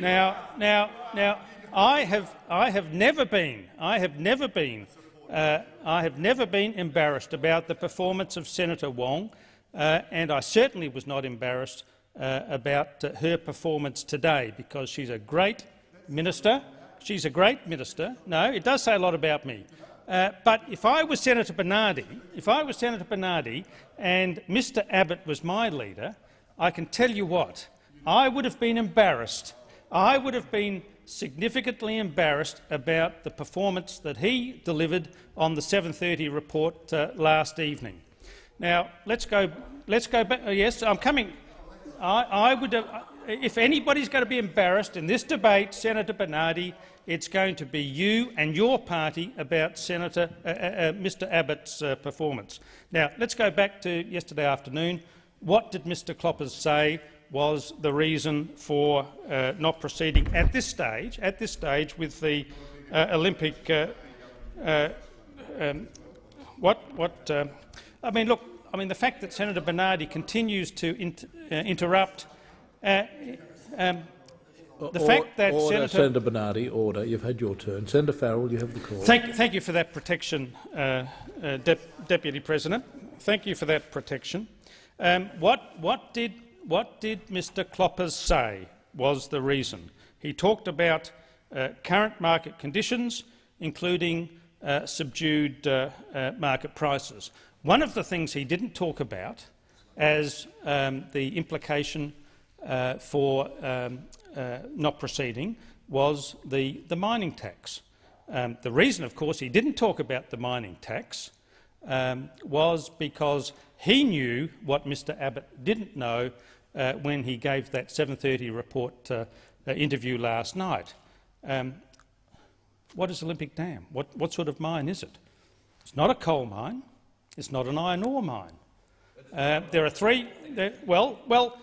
Now, now, now, I have, I have never been, I have never been Uh, I have never been embarrassed about the performance of Senator Wong, uh, and I certainly was not embarrassed uh, about uh, her performance today, because she's a great minister. She's a great minister. No, it does say a lot about me. Uh, but if I was Senator Bernardi, if I was Senator Bernardi and Mr Abbott was my leader, I can tell you what, I would have been embarrassed. I would have been significantly embarrassed about the performance that he delivered on the 7.30 report uh, last evening. Now, let's go, let's go back. Yes, I'm coming. I, I would have, if anybody's going to be embarrassed in this debate, Senator Bernardi, it's going to be you and your party about Senator uh, uh, uh Mr Abbott's uh, performance. Now, let's go back to yesterday afternoon. What did Mr Kloppers say was the reason for uh, not proceeding at this stage, at this stage with the uh, Olympic? Um, what? What? I mean, look. I mean, the fact that Senator Bernardi continues to interrupt. Um, the or, fact that order, Senator, Senator Bernardi, order. You've had your turn. Senator Farrell, you have the call. Thank, thank you for that protection, uh, uh, Dep Deputy President. Thank you for that protection. Um, what, what, did, what did Mr Kloppers say was the reason? He talked about uh, current market conditions, including uh, subdued uh, uh, market prices. One of the things he didn't talk about as um, the implication for um, uh, not proceeding was the, the mining tax. Um, the reason, of course, he didn't talk about the mining tax um, was because he knew what Mr Abbott didn't know uh, when he gave that 7.30 report uh, uh, interview last night. Um, what is Olympic Dam? What, what sort of mine is it? It's not a coal mine. It's not an iron ore mine. Uh, there are three. There, well, well,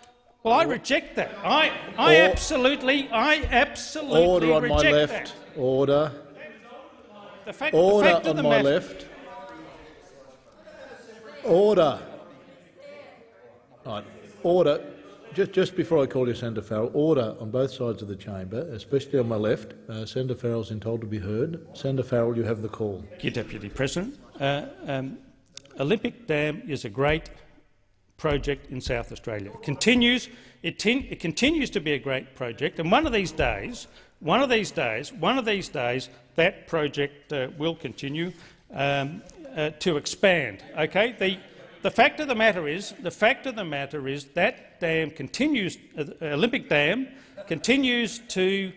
well, I reject that. I, I or, absolutely, I absolutely order on my left. That. Order. The fact, order the fact on the my matter, left. Order. Right. Order. Just, just before I call you Senator Farrell, order on both sides of the chamber, especially on my left. Uh, Senator Farrell's entitled to be heard. Senator Farrell, you have the call. Thank you, Deputy President. Uh, um, Olympic Dam is a great project in South Australia. It continues, it, it, continues to be a great project, and one of these days, one of these days, one of these days, that project uh, will continue um, uh, to expand. Okay, the the fact of the matter is, the fact of the matter is that dam continues, uh, Olympic Dam continues to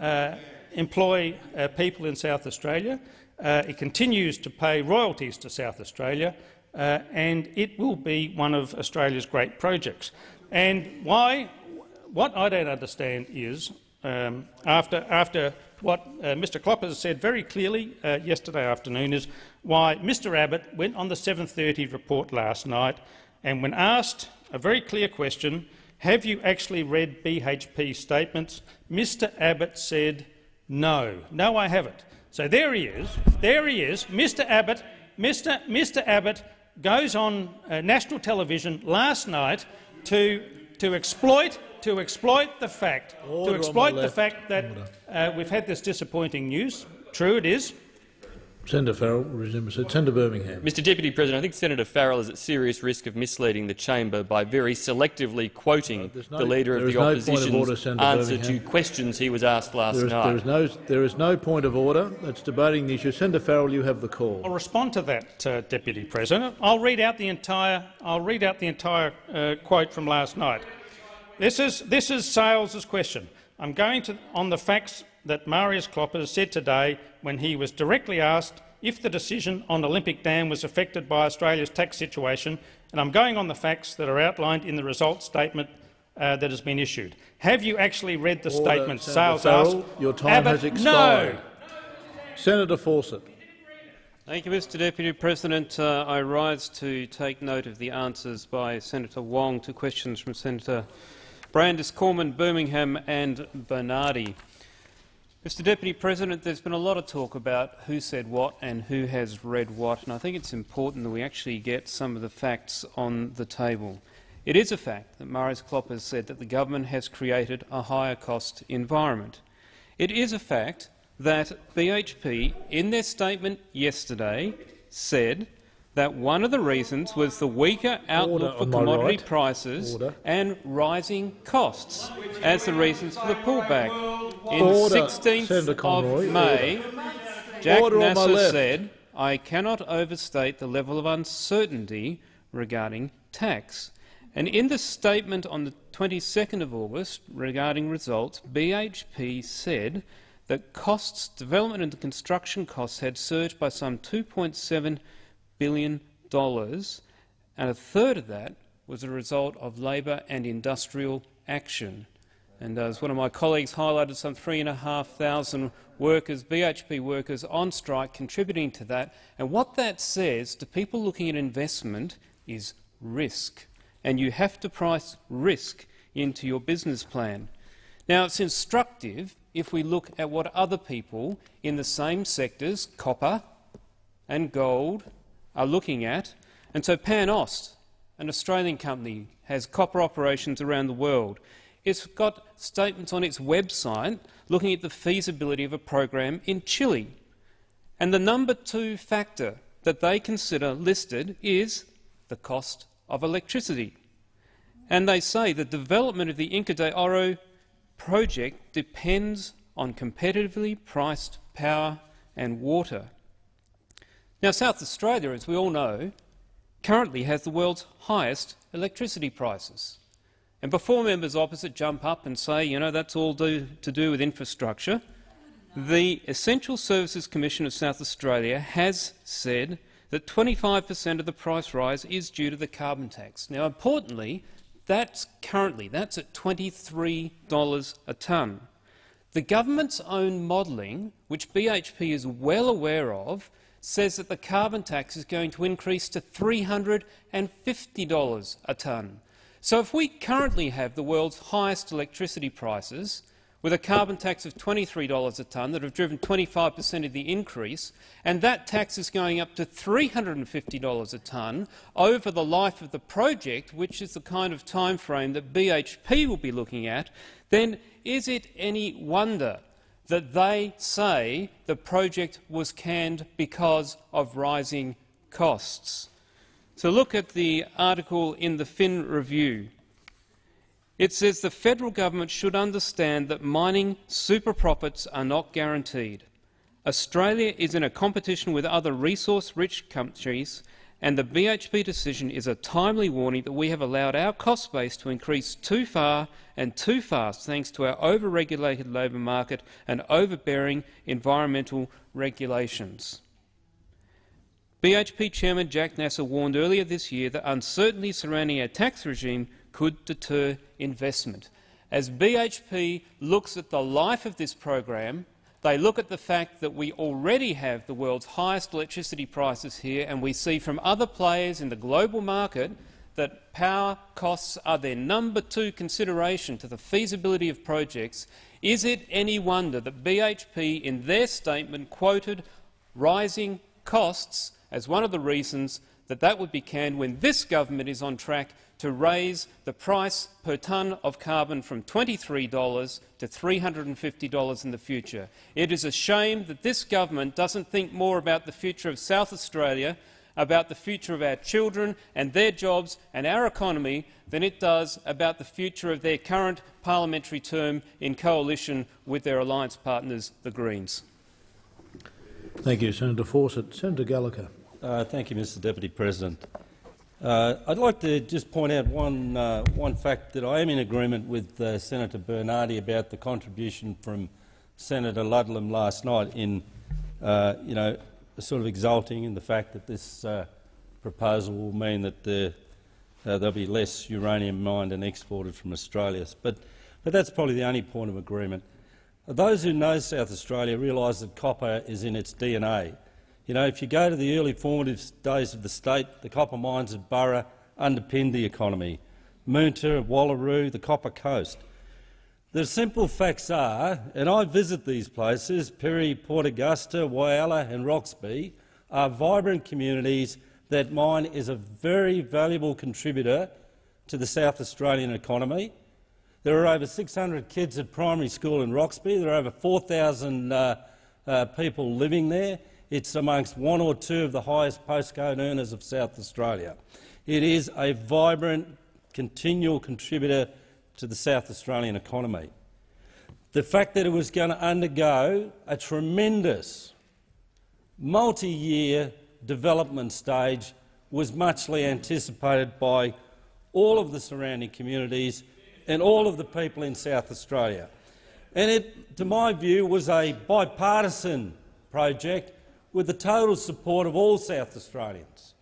uh, employ uh, people in South Australia. Uh, it continues to pay royalties to South Australia uh, and it will be one of Australia's great projects. And why? What I don't understand is, um, after, after what uh, Mr Kloppers said very clearly uh, yesterday afternoon, is why Mr Abbott went on the 7.30 report last night and when asked a very clear question, have you actually read BHP statements, Mr Abbott said, no, no I haven't. So there he is, there he is, Mr Abbott, Mr, Mr Abbott goes on uh, national television last night to, to exploit to exploit the fact Order to exploit the fact that uh, we've had this disappointing news. True, it is. Senator Farrell, resume. Senator Birmingham. Mr Deputy President, I think Senator Farrell is at serious risk of misleading the chamber by very selectively quoting uh, no, the Leader of the no Opposition's of order, answer Birmingham. to questions he was asked last there is, night. There is, no, there is no point of order. That's debating the issue. Senator Farrell, you have the call. I'll respond to that, uh, Deputy President. I'll read out the entire, I'll read out the entire uh, quote from last night. This is, this is Sales's question. I'm going to, on the facts that Marius Kloppers said today when he was directly asked if the decision on Olympic Dam was affected by Australia's tax situation, and I'm going on the facts that are outlined in the results statement uh, that has been issued. Have you actually read the Order. statement? Senator Sales Farrell, your time Abbott, has expired. No. Senator Fawcett. Thank you, Mr Deputy President. Uh, I rise to take note of the answers by Senator Wong to questions from Senator Brandis Cormann, Birmingham and Bernardi. Mr Deputy President, there's been a lot of talk about who said what and who has read what, and I think it's important that we actually get some of the facts on the table. It is a fact that Marius Kloppers said that the government has created a higher cost environment. It is a fact that BHP, in their statement yesterday, said that one of the reasons was the weaker outlook for commodity right. prices Order. and rising costs as the reasons for the pullback. In Order, 16th Conroy, of May, Jac Order Nasser said, I cannot overstate the level of uncertainty regarding tax. And in the statement on the 22nd of August regarding results, BHP said that costs, development and construction costs had surged by some $2.7 billion, dollars, and a third of that was a result of labour and industrial action. And uh, as one of my colleagues highlighted, some 3,500 workers, BHP workers on strike contributing to that. And what that says to people looking at investment is risk. And you have to price risk into your business plan. Now, it's instructive if we look at what other people in the same sectors, copper and gold, are looking at. And so PanAust, an Australian company, has copper operations around the world. It's got statements on its website looking at the feasibility of a program in Chile. And the number two factor that they consider listed is the cost of electricity. And they say the development of the Inca de Oro project depends on competitively priced power and water. Now, South Australia, as we all know, currently has the world's highest electricity prices. And before members opposite jump up and say, you know, that's all do, to do with infrastructure, the Essential Services Commission of South Australia has said that 25 per cent of the price rise is due to the carbon tax. Now, importantly, that's currently that's at $23 a tonne. The government's own modelling, which BHP is well aware of, says that the carbon tax is going to increase to $350 a tonne. So if we currently have the world's highest electricity prices, with a carbon tax of $23 a tonne that have driven 25 per cent of the increase, and that tax is going up to $350 a tonne over the life of the project, which is the kind of time frame that BHP will be looking at, then is it any wonder that they say the project was canned because of rising costs? So look at the article in the Fin Review. It says the federal government should understand that mining super profits are not guaranteed. Australia is in a competition with other resource-rich countries, and the BHP decision is a timely warning that we have allowed our cost base to increase too far and too fast thanks to our over-regulated labour market and overbearing environmental regulations. BHP Chairman Jac Nasser warned earlier this year that uncertainty surrounding our tax regime could deter investment. As BHP looks at the life of this program, they look at the fact that we already have the world's highest electricity prices here, and we see from other players in the global market that power costs are their number two consideration to the feasibility of projects. Is it any wonder that BHP in their statement quoted rising costs as one of the reasons that that would be canned when this government is on track to raise the price per tonne of carbon from $23 to $350 in the future. It is a shame that this government doesn't think more about the future of South Australia, about the future of our children and their jobs and our economy than it does about the future of their current parliamentary term in coalition with their alliance partners, the Greens. Thank you, Senator Fawcett. Senator Gallacher. Uh, thank you, Mr Deputy President. Uh, I'd like to just point out one, uh, one fact that I am in agreement with uh, Senator Bernardi about the contribution from Senator Ludlam last night in uh, you know, sort of exulting in the fact that this uh, proposal will mean that the, uh, there'll be less uranium mined and exported from Australia. But, but that's probably the only point of agreement. Those who know South Australia realise that copper is in its DNA. You know, if you go to the early formative days of the state, the copper mines of Burra underpinned the economy. Moonta, Wallaroo, the Copper Coast. The simple facts are, and I visit these places, Pirie, Port Augusta, Whyalla and Roxby, are vibrant communities that mine is a very valuable contributor to the South Australian economy. There are over 600 kids at primary school in Roxby. There are over 4,000 uh, uh, people living there. It's amongst one or two of the highest postcode earners of South Australia. It is a vibrant, continual contributor to the South Australian economy. The fact that it was going to undergo a tremendous multi-year development stage was muchly anticipated by all of the surrounding communities and all of the people in South Australia. And it, to my view, was a bipartisan project with the total support of all South Australians.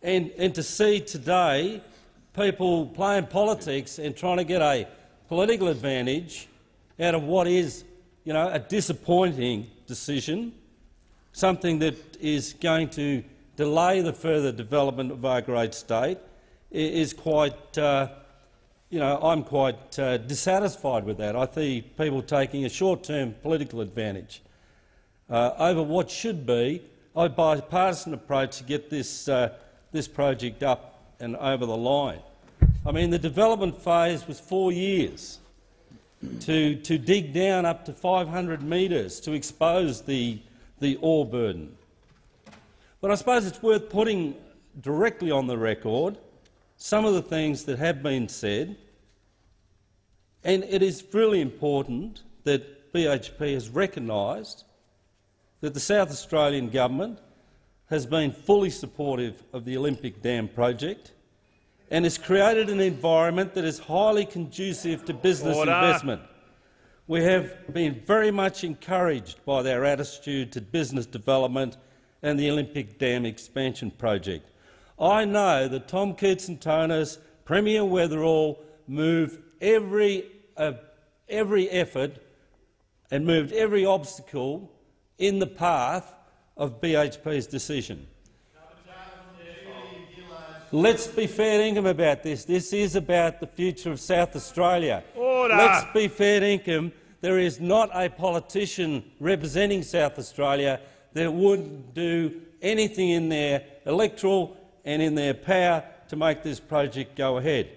And, and to see today people playing politics and trying to get a political advantage out of what is you know, a disappointing decision, something that is going to delay the further development of our great state, is quite, uh, you know, I'm quite uh, dissatisfied with that. I see people taking a short-term political advantage uh, over what should be a bipartisan approach to get this, uh, this project up and over the line. I mean, the development phase was four years to, to dig down up to 500 metres to expose the, the ore burden. But I suppose it's worth putting directly on the record some of the things that have been said, and it is really important that BHP has recognised that the South Australian government has been fully supportive of the Olympic Dam project and has created an environment that is highly conducive to business Order. investment. We have been very much encouraged by their attitude to business development and the Olympic Dam expansion project. I know that Tom Koutsantonis, Premier Weatherill, moved every, uh, every effort and moved every obstacle in the path of BHP's decision. Let's be fair income about this. This is about the future of South Australia. Order. Let's be fair income. There is not a politician representing South Australia that would do anything in their electoral and in their power to make this project go ahead.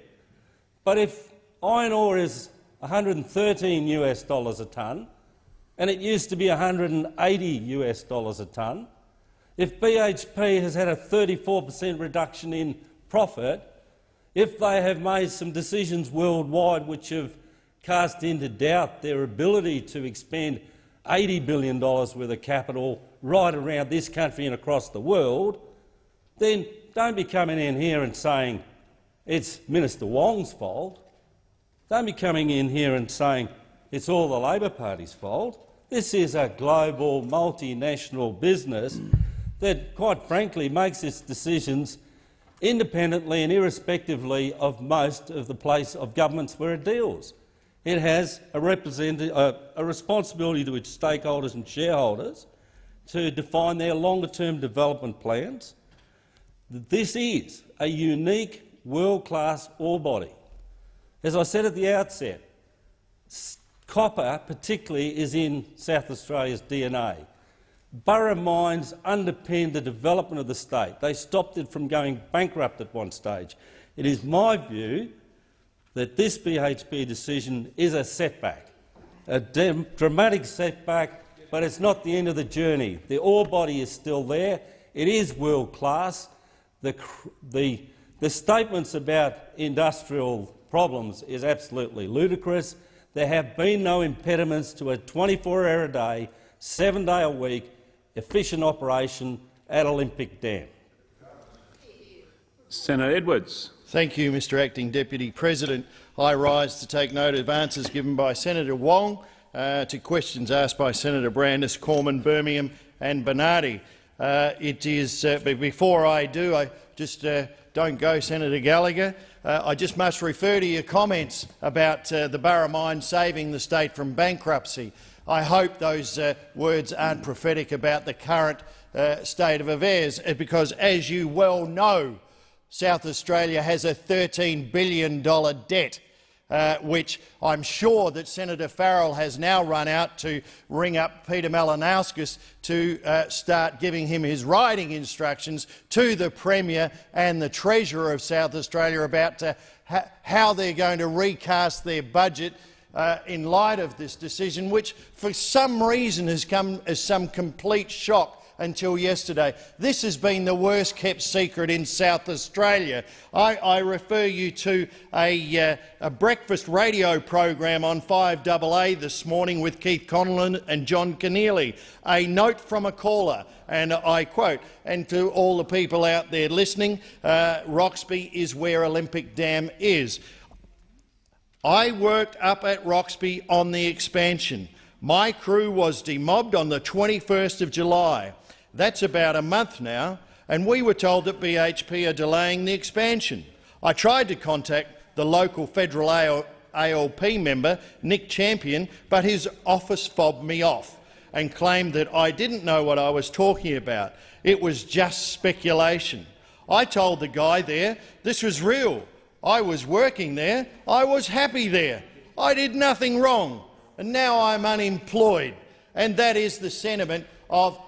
But if iron ore is 113 US dollars a tonne, and it used to be 180 US dollars a tonne, if BHP has had a 34 per cent reduction in profit, if they have made some decisions worldwide which have cast into doubt their ability to expend $80 billion worth of capital right around this country and across the world, then don't be coming in here and saying it's Minister Wong's fault. Don't be coming in here and saying it's all the Labor Party's fault. This is a global, multinational business that, quite frankly, makes its decisions independently and irrespectively of most of the place of governments where it deals. It has a, a, uh, a responsibility to its stakeholders and shareholders to define their longer-term development plans. This is a unique, world-class ore body. As I said at the outset, copper particularly is in South Australia's DNA. Burra mines underpinned the development of the state. They stopped it from going bankrupt at one stage. It is my view that this BHP decision is a setback, a dramatic setback, but it's not the end of the journey. The ore body is still there. It is world-class. The, the, the statements about industrial problems is absolutely ludicrous. There have been no impediments to a 24-hour a day, seven-day a week efficient operation at Olympic Dam. Senator Edwards. Thank you, Mr Acting Deputy President. I rise to take note of answers given by Senator Wong uh, to questions asked by Senator Brandis, Cormann, Birmingham and Bernardi. Uh, it is, uh, before I do, I just uh, don't go, Senator Gallacher. Uh, I just must refer to your comments about uh, the Burra mine saving the state from bankruptcy. I hope those uh, words aren't prophetic about the current uh, state of affairs, uh, because, as you well know, South Australia has a $13 billion debt, uh, which I'm sure that Senator Farrell has now run out to ring up Peter Malinauskas to uh, start giving him his writing instructions to the Premier and the Treasurer of South Australia about uh, how they're going to recast their budget uh, in light of this decision, which for some reason has come as some complete shock until yesterday. This has been the worst kept secret in South Australia. I, I refer you to a, uh, a, breakfast radio program on 5AA this morning with Keith Conlon and John Keneally. A note from a caller, and I quote, and to all the people out there listening, uh, Roxby is where Olympic Dam is. I worked up at Roxby on the expansion. My crew was demobbed on the 21st of July. That's about a month now, and we were told that BHP are delaying the expansion. I tried to contact the local federal ALP member, Nick Champion, but his office fobbed me off and claimed that I didn't know what I was talking about. It was just speculation. I told the guy there this was real. I was working there. I was happy there. I did nothing wrong. And now I'm unemployed. And that is the sentiment of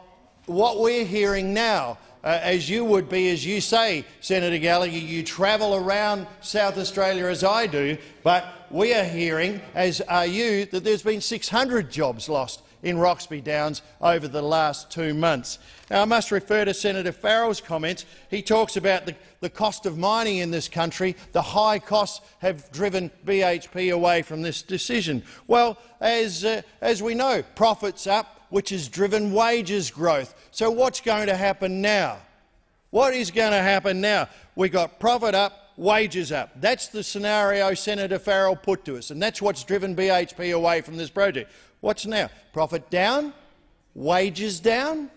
what we're hearing now, uh, as you would be, as you say, Senator Gallacher, you travel around South Australia as I do, but we are hearing, as are you, that there's been 600 jobs lost in Roxby Downs over the last two months. Now, I must refer to Senator Farrell's comments. He talks about the, the cost of mining in this country. The high costs have driven BHP away from this decision. Well, as, uh, as we know, profits up, which has driven wages growth. So what's going to happen now? What is going to happen now? We've got profit up, wages up. That's the scenario Senator Farrell put to us, and that's what's driven BHP away from this project. What's now? Profit down? Wages down?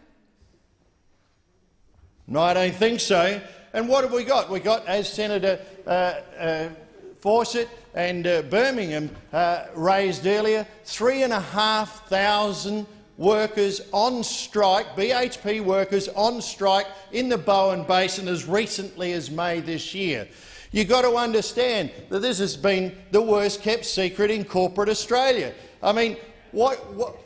No, I don't think so. And what have we got? We got, as Senator uh, uh, Fawcett and uh, Birmingham uh, raised earlier, 3,500 workers on strike, BHP workers on strike in the Bowen Basin as recently as May this year. You've got to understand that this has been the worst kept secret in corporate Australia. I mean, what, what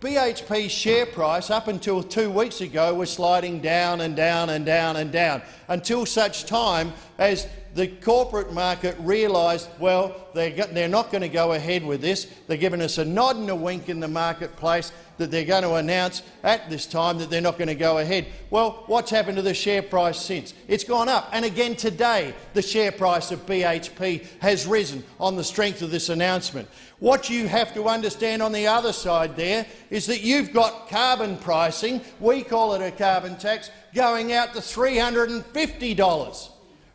BHP's share price up until two weeks ago was sliding down and down and down and down until such time as the corporate market realised, well, they're, they're not going to go ahead with this. They're giving us a nod and a wink in the marketplace that they're going to announce at this time that they're not going to go ahead. Well, what's happened to the share price since? It's gone up. And again today, the share price of BHP has risen on the strength of this announcement. What you have to understand on the other side there is that you've got carbon pricing, we call it a carbon tax, going out to $350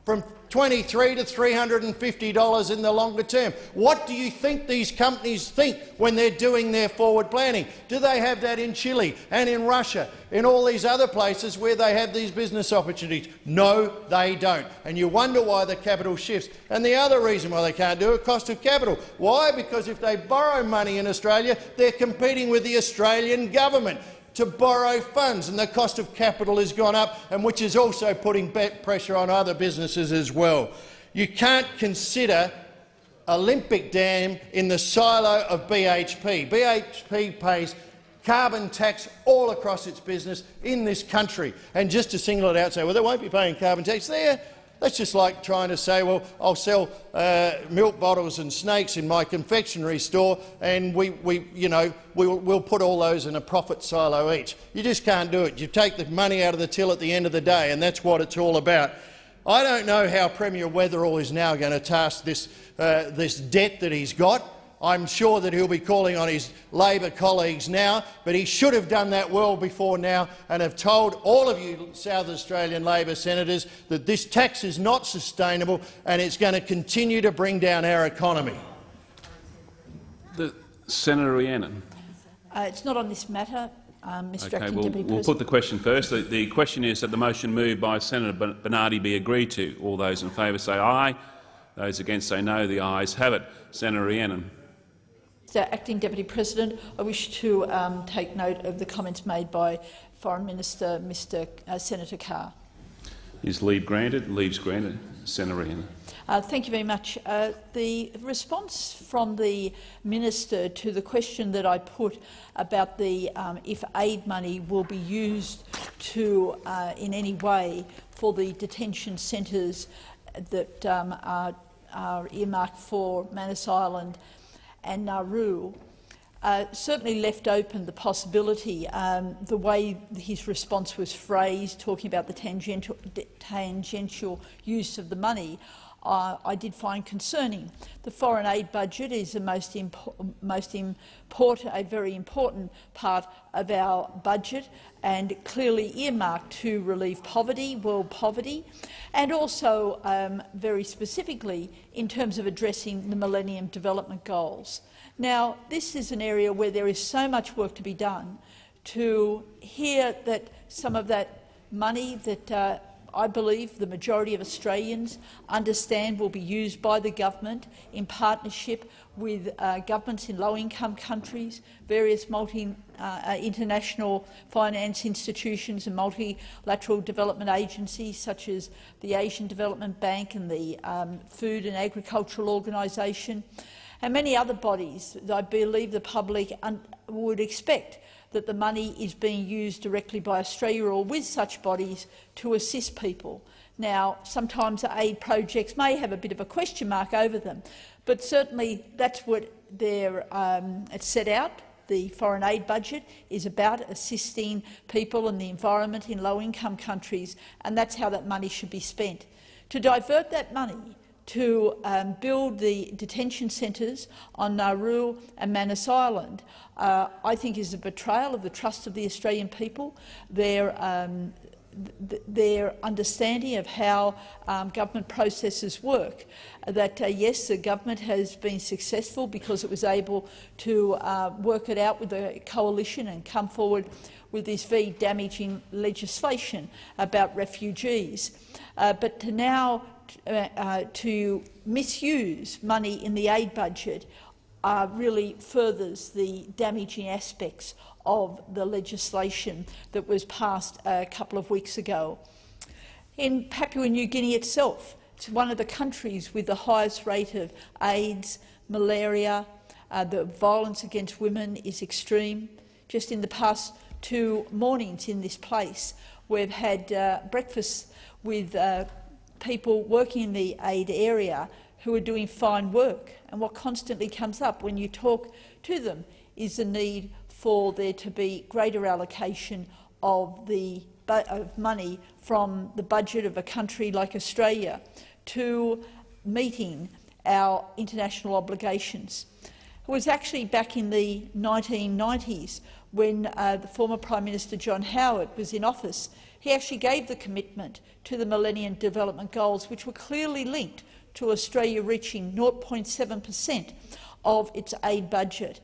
from 23 to $350 in the longer term. What do you think these companies think when they're doing their forward planning? Do they have that in Chile and in Russia, in all these other places where they have these business opportunities? No, they don't. And you wonder why the capital shifts. And the other reason why they can't do it, cost of capital. Why? Because if they borrow money in Australia, they're competing with the Australian government to borrow funds, and the cost of capital has gone up, and which is also putting back pressure on other businesses as well. You can't consider Olympic Dam in the silo of BHP. BHP pays carbon tax all across its business in this country. And just to single it out, say, well, they won't be paying carbon tax there. That's just like trying to say, well, I'll sell uh, milk bottles and snakes in my confectionery store, and we, we you know, we'll, we'll put all those in a profit silo each. You just can't do it. You take the money out of the till at the end of the day, and that's what it's all about. I don't know how Premier Weatherill is now going to task this, uh, this debt that he's got. I'm sure that he'll be calling on his Labor colleagues now, but he should have done that well before now and have told all of you South Australian Labor senators that this tax is not sustainable and it's going to continue to bring down our economy. The, Senator Rhiannon. Uh, it's not on this matter. Um, Mr. Okay, we'll, we'll put the question first. The, the, question is that the motion moved by Senator Bernardi be agreed to. All those in favour say aye. Those against say no. The ayes have it. Senator Rhiannon. Mr Acting Deputy President, I wish to um, take note of the comments made by Foreign Minister Mr uh, Senator Carr. Is leave granted? Leave's granted. Senator. Uh, thank you very much. Uh, the response from the minister to the question that I put about the um, if aid money will be used to uh, in any way for the detention centres that um, are, are earmarked for Manus Island and Nauru uh, certainly left open the possibility, um, the way his response was phrased, talking about the tangential, tangential use of the money, uh, I did find concerning. The foreign aid budget is the most, impo most a very important part of our budget and clearly earmarked to relieve poverty, world poverty, and also um, very specifically in terms of addressing the Millennium Development Goals. Now, this is an area where there is so much work to be done to hear that some of that money that uh, I believe the majority of Australians understand will be used by the government in partnership with uh, governments in low-income countries, various multi, uh, uh international finance institutions and multilateral development agencies such as the Asian Development Bank and the um, Food and Agricultural Organisation and many other bodies that I believe the public would expect that the money is being used directly by Australia or with such bodies to assist people. Now, sometimes aid projects may have a bit of a question mark over them, but certainly that's what they're um, set out. The foreign aid budget is about assisting people and the environment in low-income countries, and that's how that money should be spent. To divert that money to um, build the detention centres on Nauru and Manus Island, uh, I think is a betrayal of the trust of the Australian people, their, um, th their understanding of how um, government processes work. That, uh, yes, the government has been successful because it was able to uh, work it out with the coalition and come forward with this very damaging legislation about refugees. Uh, but to now uh, uh, to misuse money in the aid budget uh, really furthers the damaging aspects of the legislation that was passed a couple of weeks ago. In Papua New Guinea itself, it's one of the countries with the highest rate of AIDS, malaria, uh, the violence against women is extreme. Just in the past two mornings in this place, we've had uh, breakfast with uh, people working in the aid area who are doing fine work. And what constantly comes up when you talk to them is the need for there to be greater allocation of, the, of money from the budget of a country like Australia to meeting our international obligations. It was actually back in the 1990s when uh, the former Prime Minister John Howard was in office he actually gave the commitment to the Millennium Development Goals, which were clearly linked to Australia reaching 0.7 per cent of its aid budget,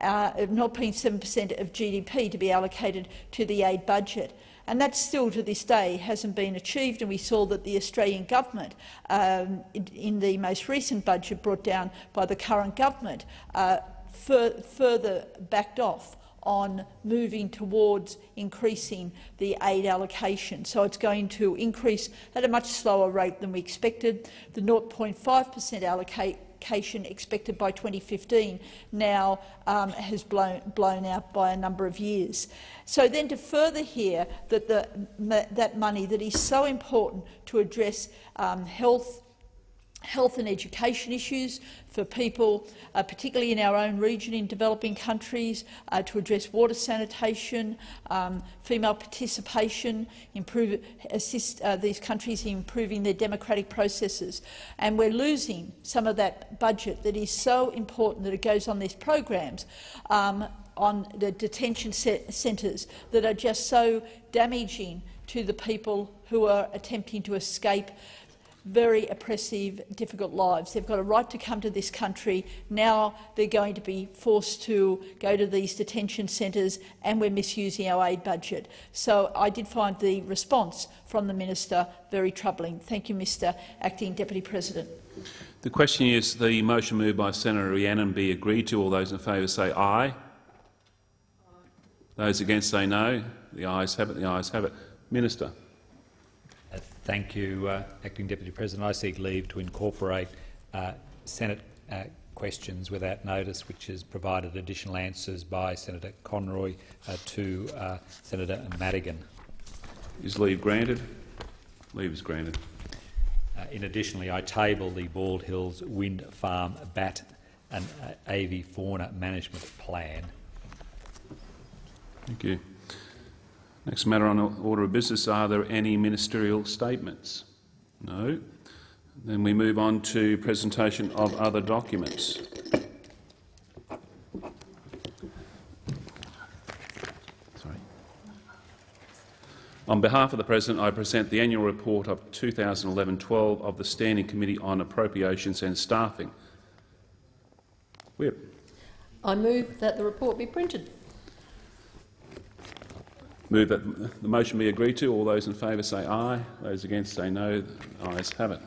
0.7 uh, per cent of GDP to be allocated to the aid budget. And that still to this day hasn't been achieved, and we saw that the Australian government, um, in the most recent budget brought down by the current government, uh, further backed off on moving towards increasing the aid allocation. So it's going to increase at a much slower rate than we expected. The 0.5 per cent allocation expected by 2015 now um, has blown, blown out by a number of years. So then to further hear that the, that money that is so important to address um, health, health and education issues for people, uh, particularly in our own region in developing countries, uh, to address water sanitation, um, female participation, improve, assist uh, these countries in improving their democratic processes. And we're losing some of that budget that is so important that it goes on these programs um, on the detention centres that are just so damaging to the people who are attempting to escape very oppressive, difficult lives. They've got a right to come to this country. Now they're going to be forced to go to these detention centres and we're misusing our aid budget. So I did find the response from the minister very troubling. Thank you, Mr Acting Deputy President. The question is the motion moved by Senator Rhiannon be agreed to. All those in favour say aye. Those against say no. The ayes have it. The ayes have it. Minister. Thank you, uh, Acting Deputy President. I seek leave to incorporate uh, Senate uh, questions without notice, which has provided additional answers by Senator Conroy uh, to uh, Senator Madigan. Is leave granted? Leave is granted. Uh, in additionally, I table the Bald Hills Wind Farm bat an avifauna management plan. Thank you. Next matter on order of business, are there any ministerial statements? No. Then we move on to presentation of other documents. Sorry. On behalf of the President, I present the annual report of 2011-12 of the Standing Committee on Appropriations and Staffing. Whip. I move that the report be printed. Move that the motion be agreed to. All those in favour say aye. Those against say no. The ayes have it.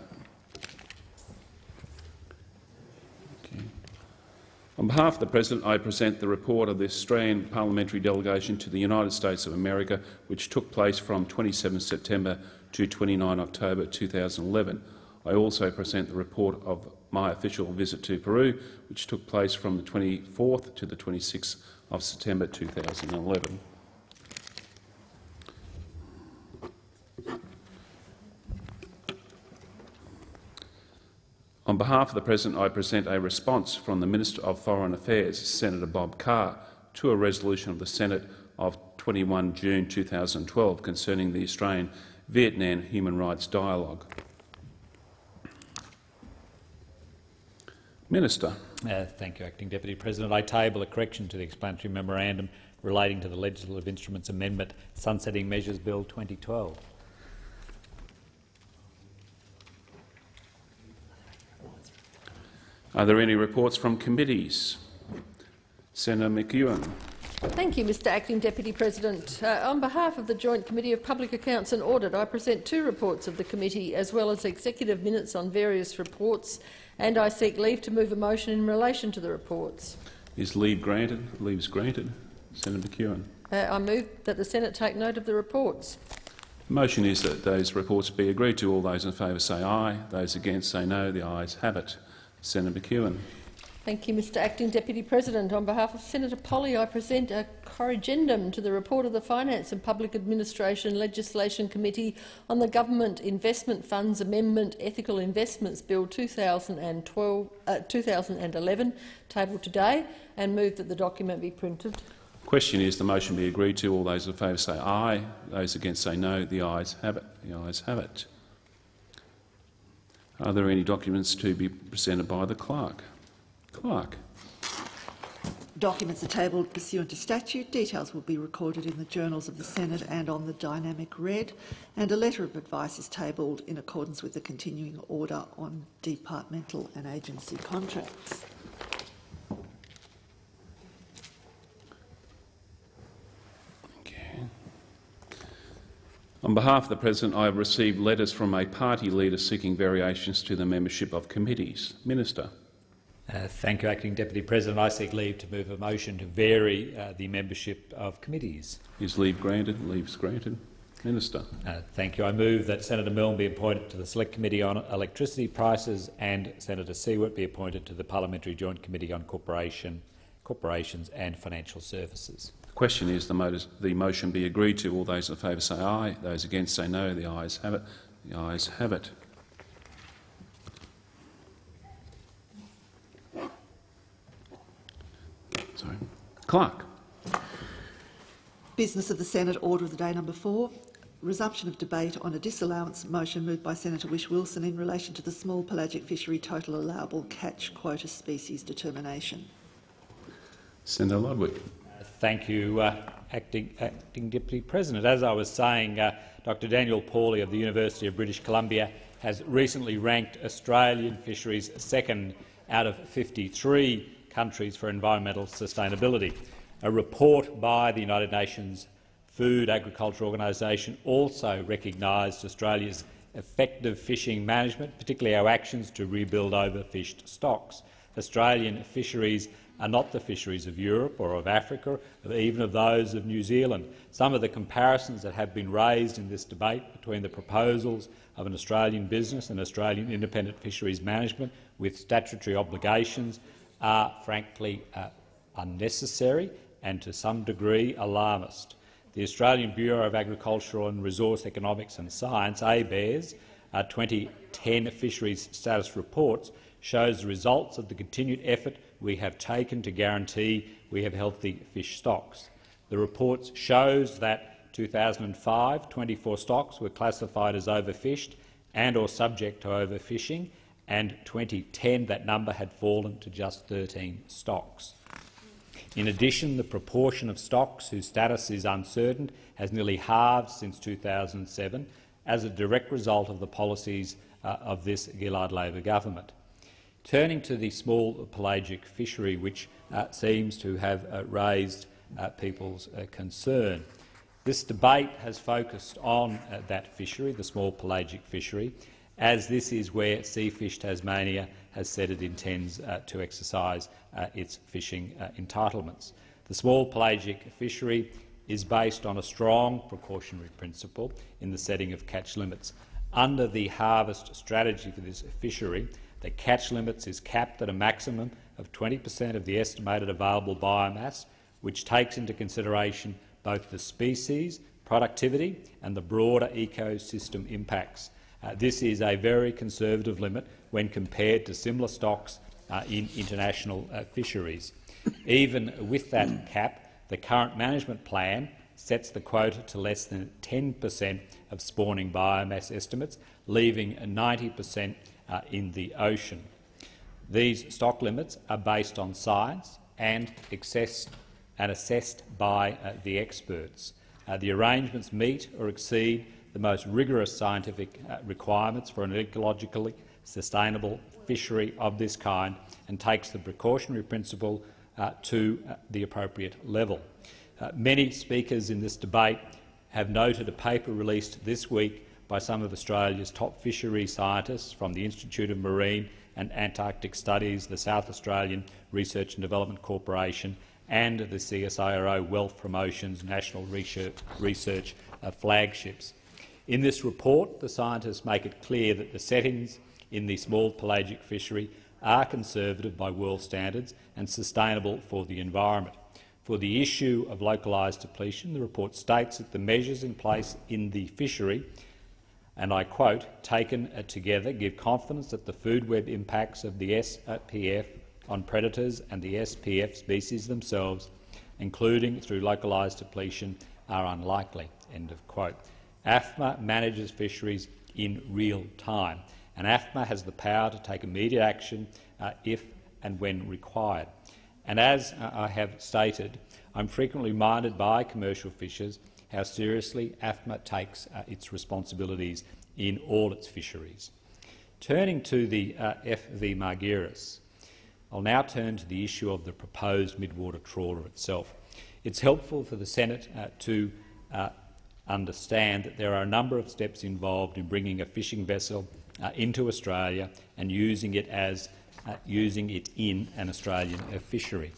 On behalf of the President, I present the report of the Australian parliamentary delegation to the United States of America, which took place from 27 September to 29 October 2011. I also present the report of my official visit to Peru, which took place from the 24th to the 26th of September 2011. On behalf of the President, I present a response from the Minister of Foreign Affairs, Senator Bob Carr, to a resolution of the Senate of 21 June 2012 concerning the Australian-Vietnam Human Rights Dialogue. Minister. Uh, thank you, Acting Deputy President. I table a correction to the explanatory memorandum relating to the Legislative Instruments Amendment Sunsetting Measures Bill 2012. Are there any reports from committees? Senator McEwen. Thank you, Mr Acting Deputy President. Uh, on behalf of the Joint Committee of Public Accounts and Audit, I present two reports of the committee as well as executive minutes on various reports, and I seek leave to move a motion in relation to the reports. Is leave granted? Leave is granted. Senator McEwen. Uh, I move that the Senate take note of the reports. The motion is that those reports be agreed to. All those in favour say aye. Those against say no. The ayes have it. Senator McEwen. Thank you, Mr Acting Deputy President. On behalf of Senator Polly, I present a corrigendum to the report of the Finance and Public Administration Legislation Committee on the Government Investment Funds Amendment Ethical Investments Bill 2012, uh, 2011, tabled today, and move that the document be printed. Question is the motion be agreed to. All those in favour say aye. Those against say no. The ayes have it. The ayes have it. Are there any documents to be presented by the clerk? Clerk. Documents are tabled pursuant to statute. Details will be recorded in the journals of the Senate and on the dynamic red, and a letter of advice is tabled in accordance with the continuing order on departmental and agency contracts. On behalf of the President, I have received letters from a party leader seeking variations to the membership of committees. Minister. Uh, thank you, Acting Deputy President. I seek leave to move a motion to vary uh, the membership of committees. Is leave granted? Leave's granted. Minister. Uh, thank you. I move that Senator Milne be appointed to the Select Committee on Electricity Prices and Senator Siewert be appointed to the Parliamentary Joint Committee on Corporation, Corporations and Financial Services. The question is the, the motion be agreed to. All those in favour say aye. Those against say no. The ayes have it. The ayes have it. Sorry. Clerk. Business of the Senate, order of the day number four. Resumption of debate on a disallowance motion moved by Senator Whish-Wilson in relation to the small pelagic fishery total allowable catch quota species determination. Senator Ludwig. Thank you, uh, Acting, Acting, Deputy President. As I was saying, uh, Dr Daniel Pauly of the University of British Columbia has recently ranked Australian fisheries second out of 53 countries for environmental sustainability. A report by the United Nations Food Agriculture Organisation also recognised Australia's effective fishing management, particularly our actions to rebuild overfished stocks. Australian fisheries are not the fisheries of Europe or of Africa, or even of those of New Zealand. Some of the comparisons that have been raised in this debate between the proposals of an Australian business and Australian independent fisheries management with statutory obligations are frankly uh, unnecessary and to some degree alarmist. The Australian Bureau of Agricultural and Resource Economics and Science, ABARES, uh, 2010 fisheries status reports shows the results of the continued effort we have taken to guarantee we have healthy fish stocks. The report shows that 2005, 24 stocks were classified as overfished and or subject to overfishing, and 2010 that number had fallen to just 13 stocks. In addition, the proportion of stocks whose status is uncertain has nearly halved since 2007 as a direct result of the policies uh, of this Gillard Labor government. Turning to the small pelagic fishery, which uh, seems to have uh, raised uh, people's uh, concern. This debate has focused on uh, that fishery, the small pelagic fishery, as this is where Seafish Tasmania has said it intends uh, to exercise its fishing entitlements. The small pelagic fishery is based on a strong precautionary principle in the setting of catch limits. Under the harvest strategy for this fishery, the catch limits is capped at a maximum of 20 per cent of the estimated available biomass, which takes into consideration both the species, productivity and the broader ecosystem impacts. Uh, this is a very conservative limit when compared to similar stocks uh, in international uh, fisheries. Even with that cap, the current management plan sets the quota to less than 10 per cent of spawning biomass estimates, leaving 90 per cent uh, in the ocean. These stock limits are based on science and, and assessed by uh, the experts. Uh, the arrangements meet or exceed the most rigorous scientific uh, requirements for an ecologically sustainable fishery of this kind and takes the precautionary principle uh, to uh, the appropriate level. Uh, many speakers in this debate have noted a paper released this week by some of Australia's top fishery scientists from the Institute of Marine and Antarctic Studies, the South Australian Research and Development Corporation and the CSIRO Wealth from Oceans National Research, Research uh, flagships. In this report, the scientists make it clear that the settings in the small pelagic fishery are conservative by world standards and sustainable for the environment. For the issue of localised depletion, the report states that the measures in place in the fishery, and I quote, taken together give confidence that the food web impacts of the SPF on predators and the SPF species themselves, including through localised depletion, are unlikely. End of quote. AFMA manages fisheries in real time, and AFMA has the power to take immediate action uh, if and when required. And as uh, I have stated, I'm frequently reminded by commercial fishers how seriously AFMA takes uh, its responsibilities in all its fisheries. Turning to the uh, FV Margiris, I'll now turn to the issue of the proposed midwater trawler itself. It's helpful for the Senate uh, to uh, understand that there are a number of steps involved in bringing a fishing vessel uh, into Australia and using it as uh, using it in an Australian fishery.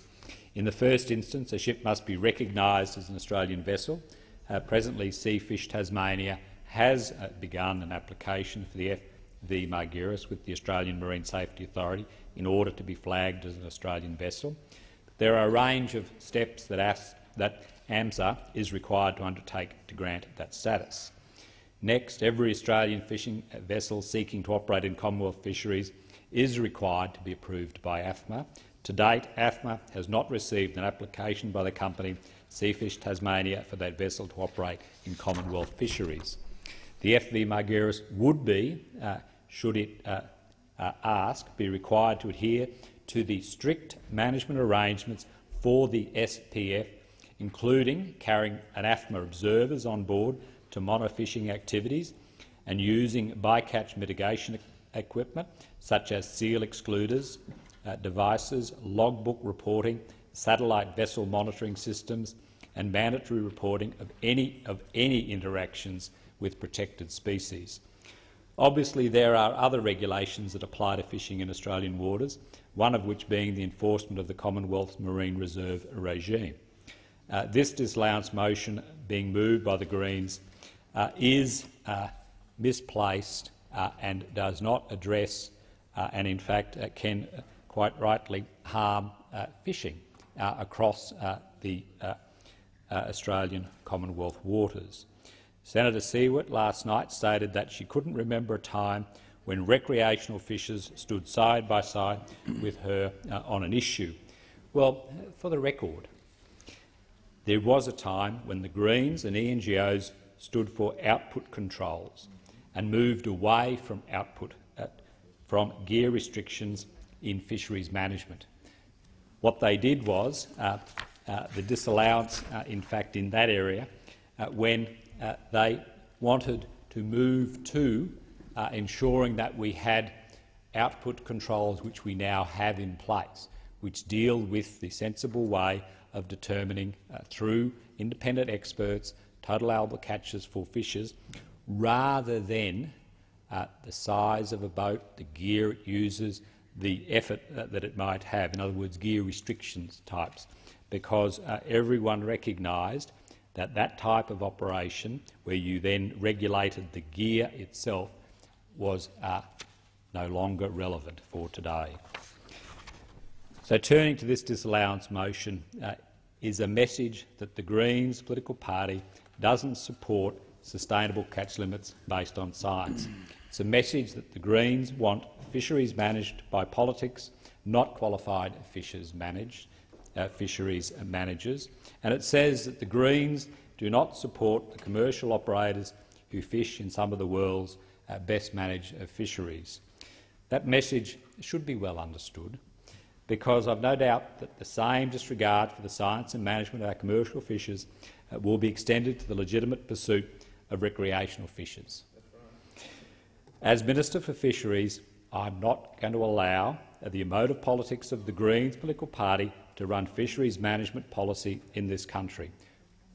In the first instance, a ship must be recognised as an Australian vessel. Uh, presently, Seafish Tasmania has uh, begun an application for the FV Margiris with the Australian Marine Safety Authority in order to be flagged as an Australian vessel. There are a range of steps that, that AMSA is required to undertake to grant that status. Next, every Australian fishing vessel seeking to operate in Commonwealth fisheries is required to be approved by AFMA. To date, AFMA has not received an application by the company Seafish Tasmania for that vessel to operate in Commonwealth fisheries. The FV Margiris would be, uh, should it uh, uh, ask, be required to adhere to the strict management arrangements for the SPF including carrying an AFMA observers on board to monitor fishing activities and using bycatch mitigation equipment such as seal excluders, uh, devices, logbook reporting, satellite vessel monitoring systems and mandatory reporting of any, of any interactions with protected species. Obviously, there are other regulations that apply to fishing in Australian waters, one of which being the enforcement of the Commonwealth Marine Reserve regime. Uh, this disallowance motion being moved by the Greens uh, is uh, misplaced uh, and does not address uh, and, in fact, uh, can quite rightly harm fishing across the Australian Commonwealth waters. Senator Siewert last night stated that she couldn't remember a time when recreational fishers stood side by side with her uh, on an issue. Well, for the record, there was a time when the Greens and ENGOs stood for output controls and moved away from output, uh, from gear restrictions in fisheries management. What they did was uh, uh, the disallowance, uh, in fact, in that area, uh, when uh, they wanted to move to ensuring that we had output controls which we now have in place, which deal with the sensible way of determining through independent experts total allowable catches for fishers, rather than uh, the size of a boat, the gear it uses, the effort uh, that it might have, in other words, gear restrictions types, because uh, everyone recognised that that type of operation, where you then regulated the gear itself, was uh, no longer relevant for today. So turning to this disallowance motion uh, is a message that the Greens political party doesn't support sustainable catch limits based on science. It's a message that the Greens want fisheries managed by politics, not qualified fishers managed, uh, fisheries managers, and it says that the Greens do not support the commercial operators who fish in some of the world's uh, best managed uh, fisheries. That message should be well understood because I've no doubt that the same disregard for the science and management of our commercial fishers uh, will be extended to the legitimate pursuit of recreational fishers. As Minister for Fisheries, I'm not going to allow the emotive politics of the Greens political party to run fisheries management policy in this country.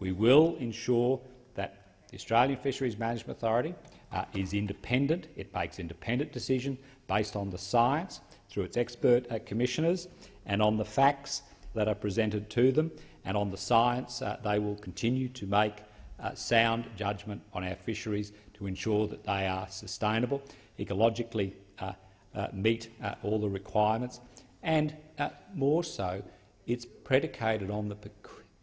We will ensure that the Australian Fisheries Management Authority uh, is independent. It makes independent decisions based on the science through its expert uh, commissioners and on the facts that are presented to them and on the science. Uh, they will continue to make uh, sound judgment on our fisheries to ensure that they are sustainable, ecologically uh, uh, meet uh, all the requirements, and more so, it's predicated on the,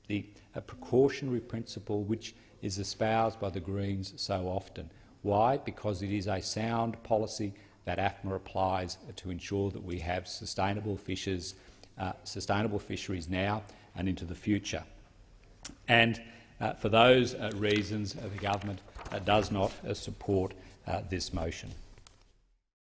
the precautionary principle which is espoused by the Greens so often. Why? Because it is a sound policy that AFMA applies to ensure that we have sustainable fishes, uh, sustainable fisheries now and into the future. And uh, for those uh, reasons, uh, the government uh, does not uh, support this motion.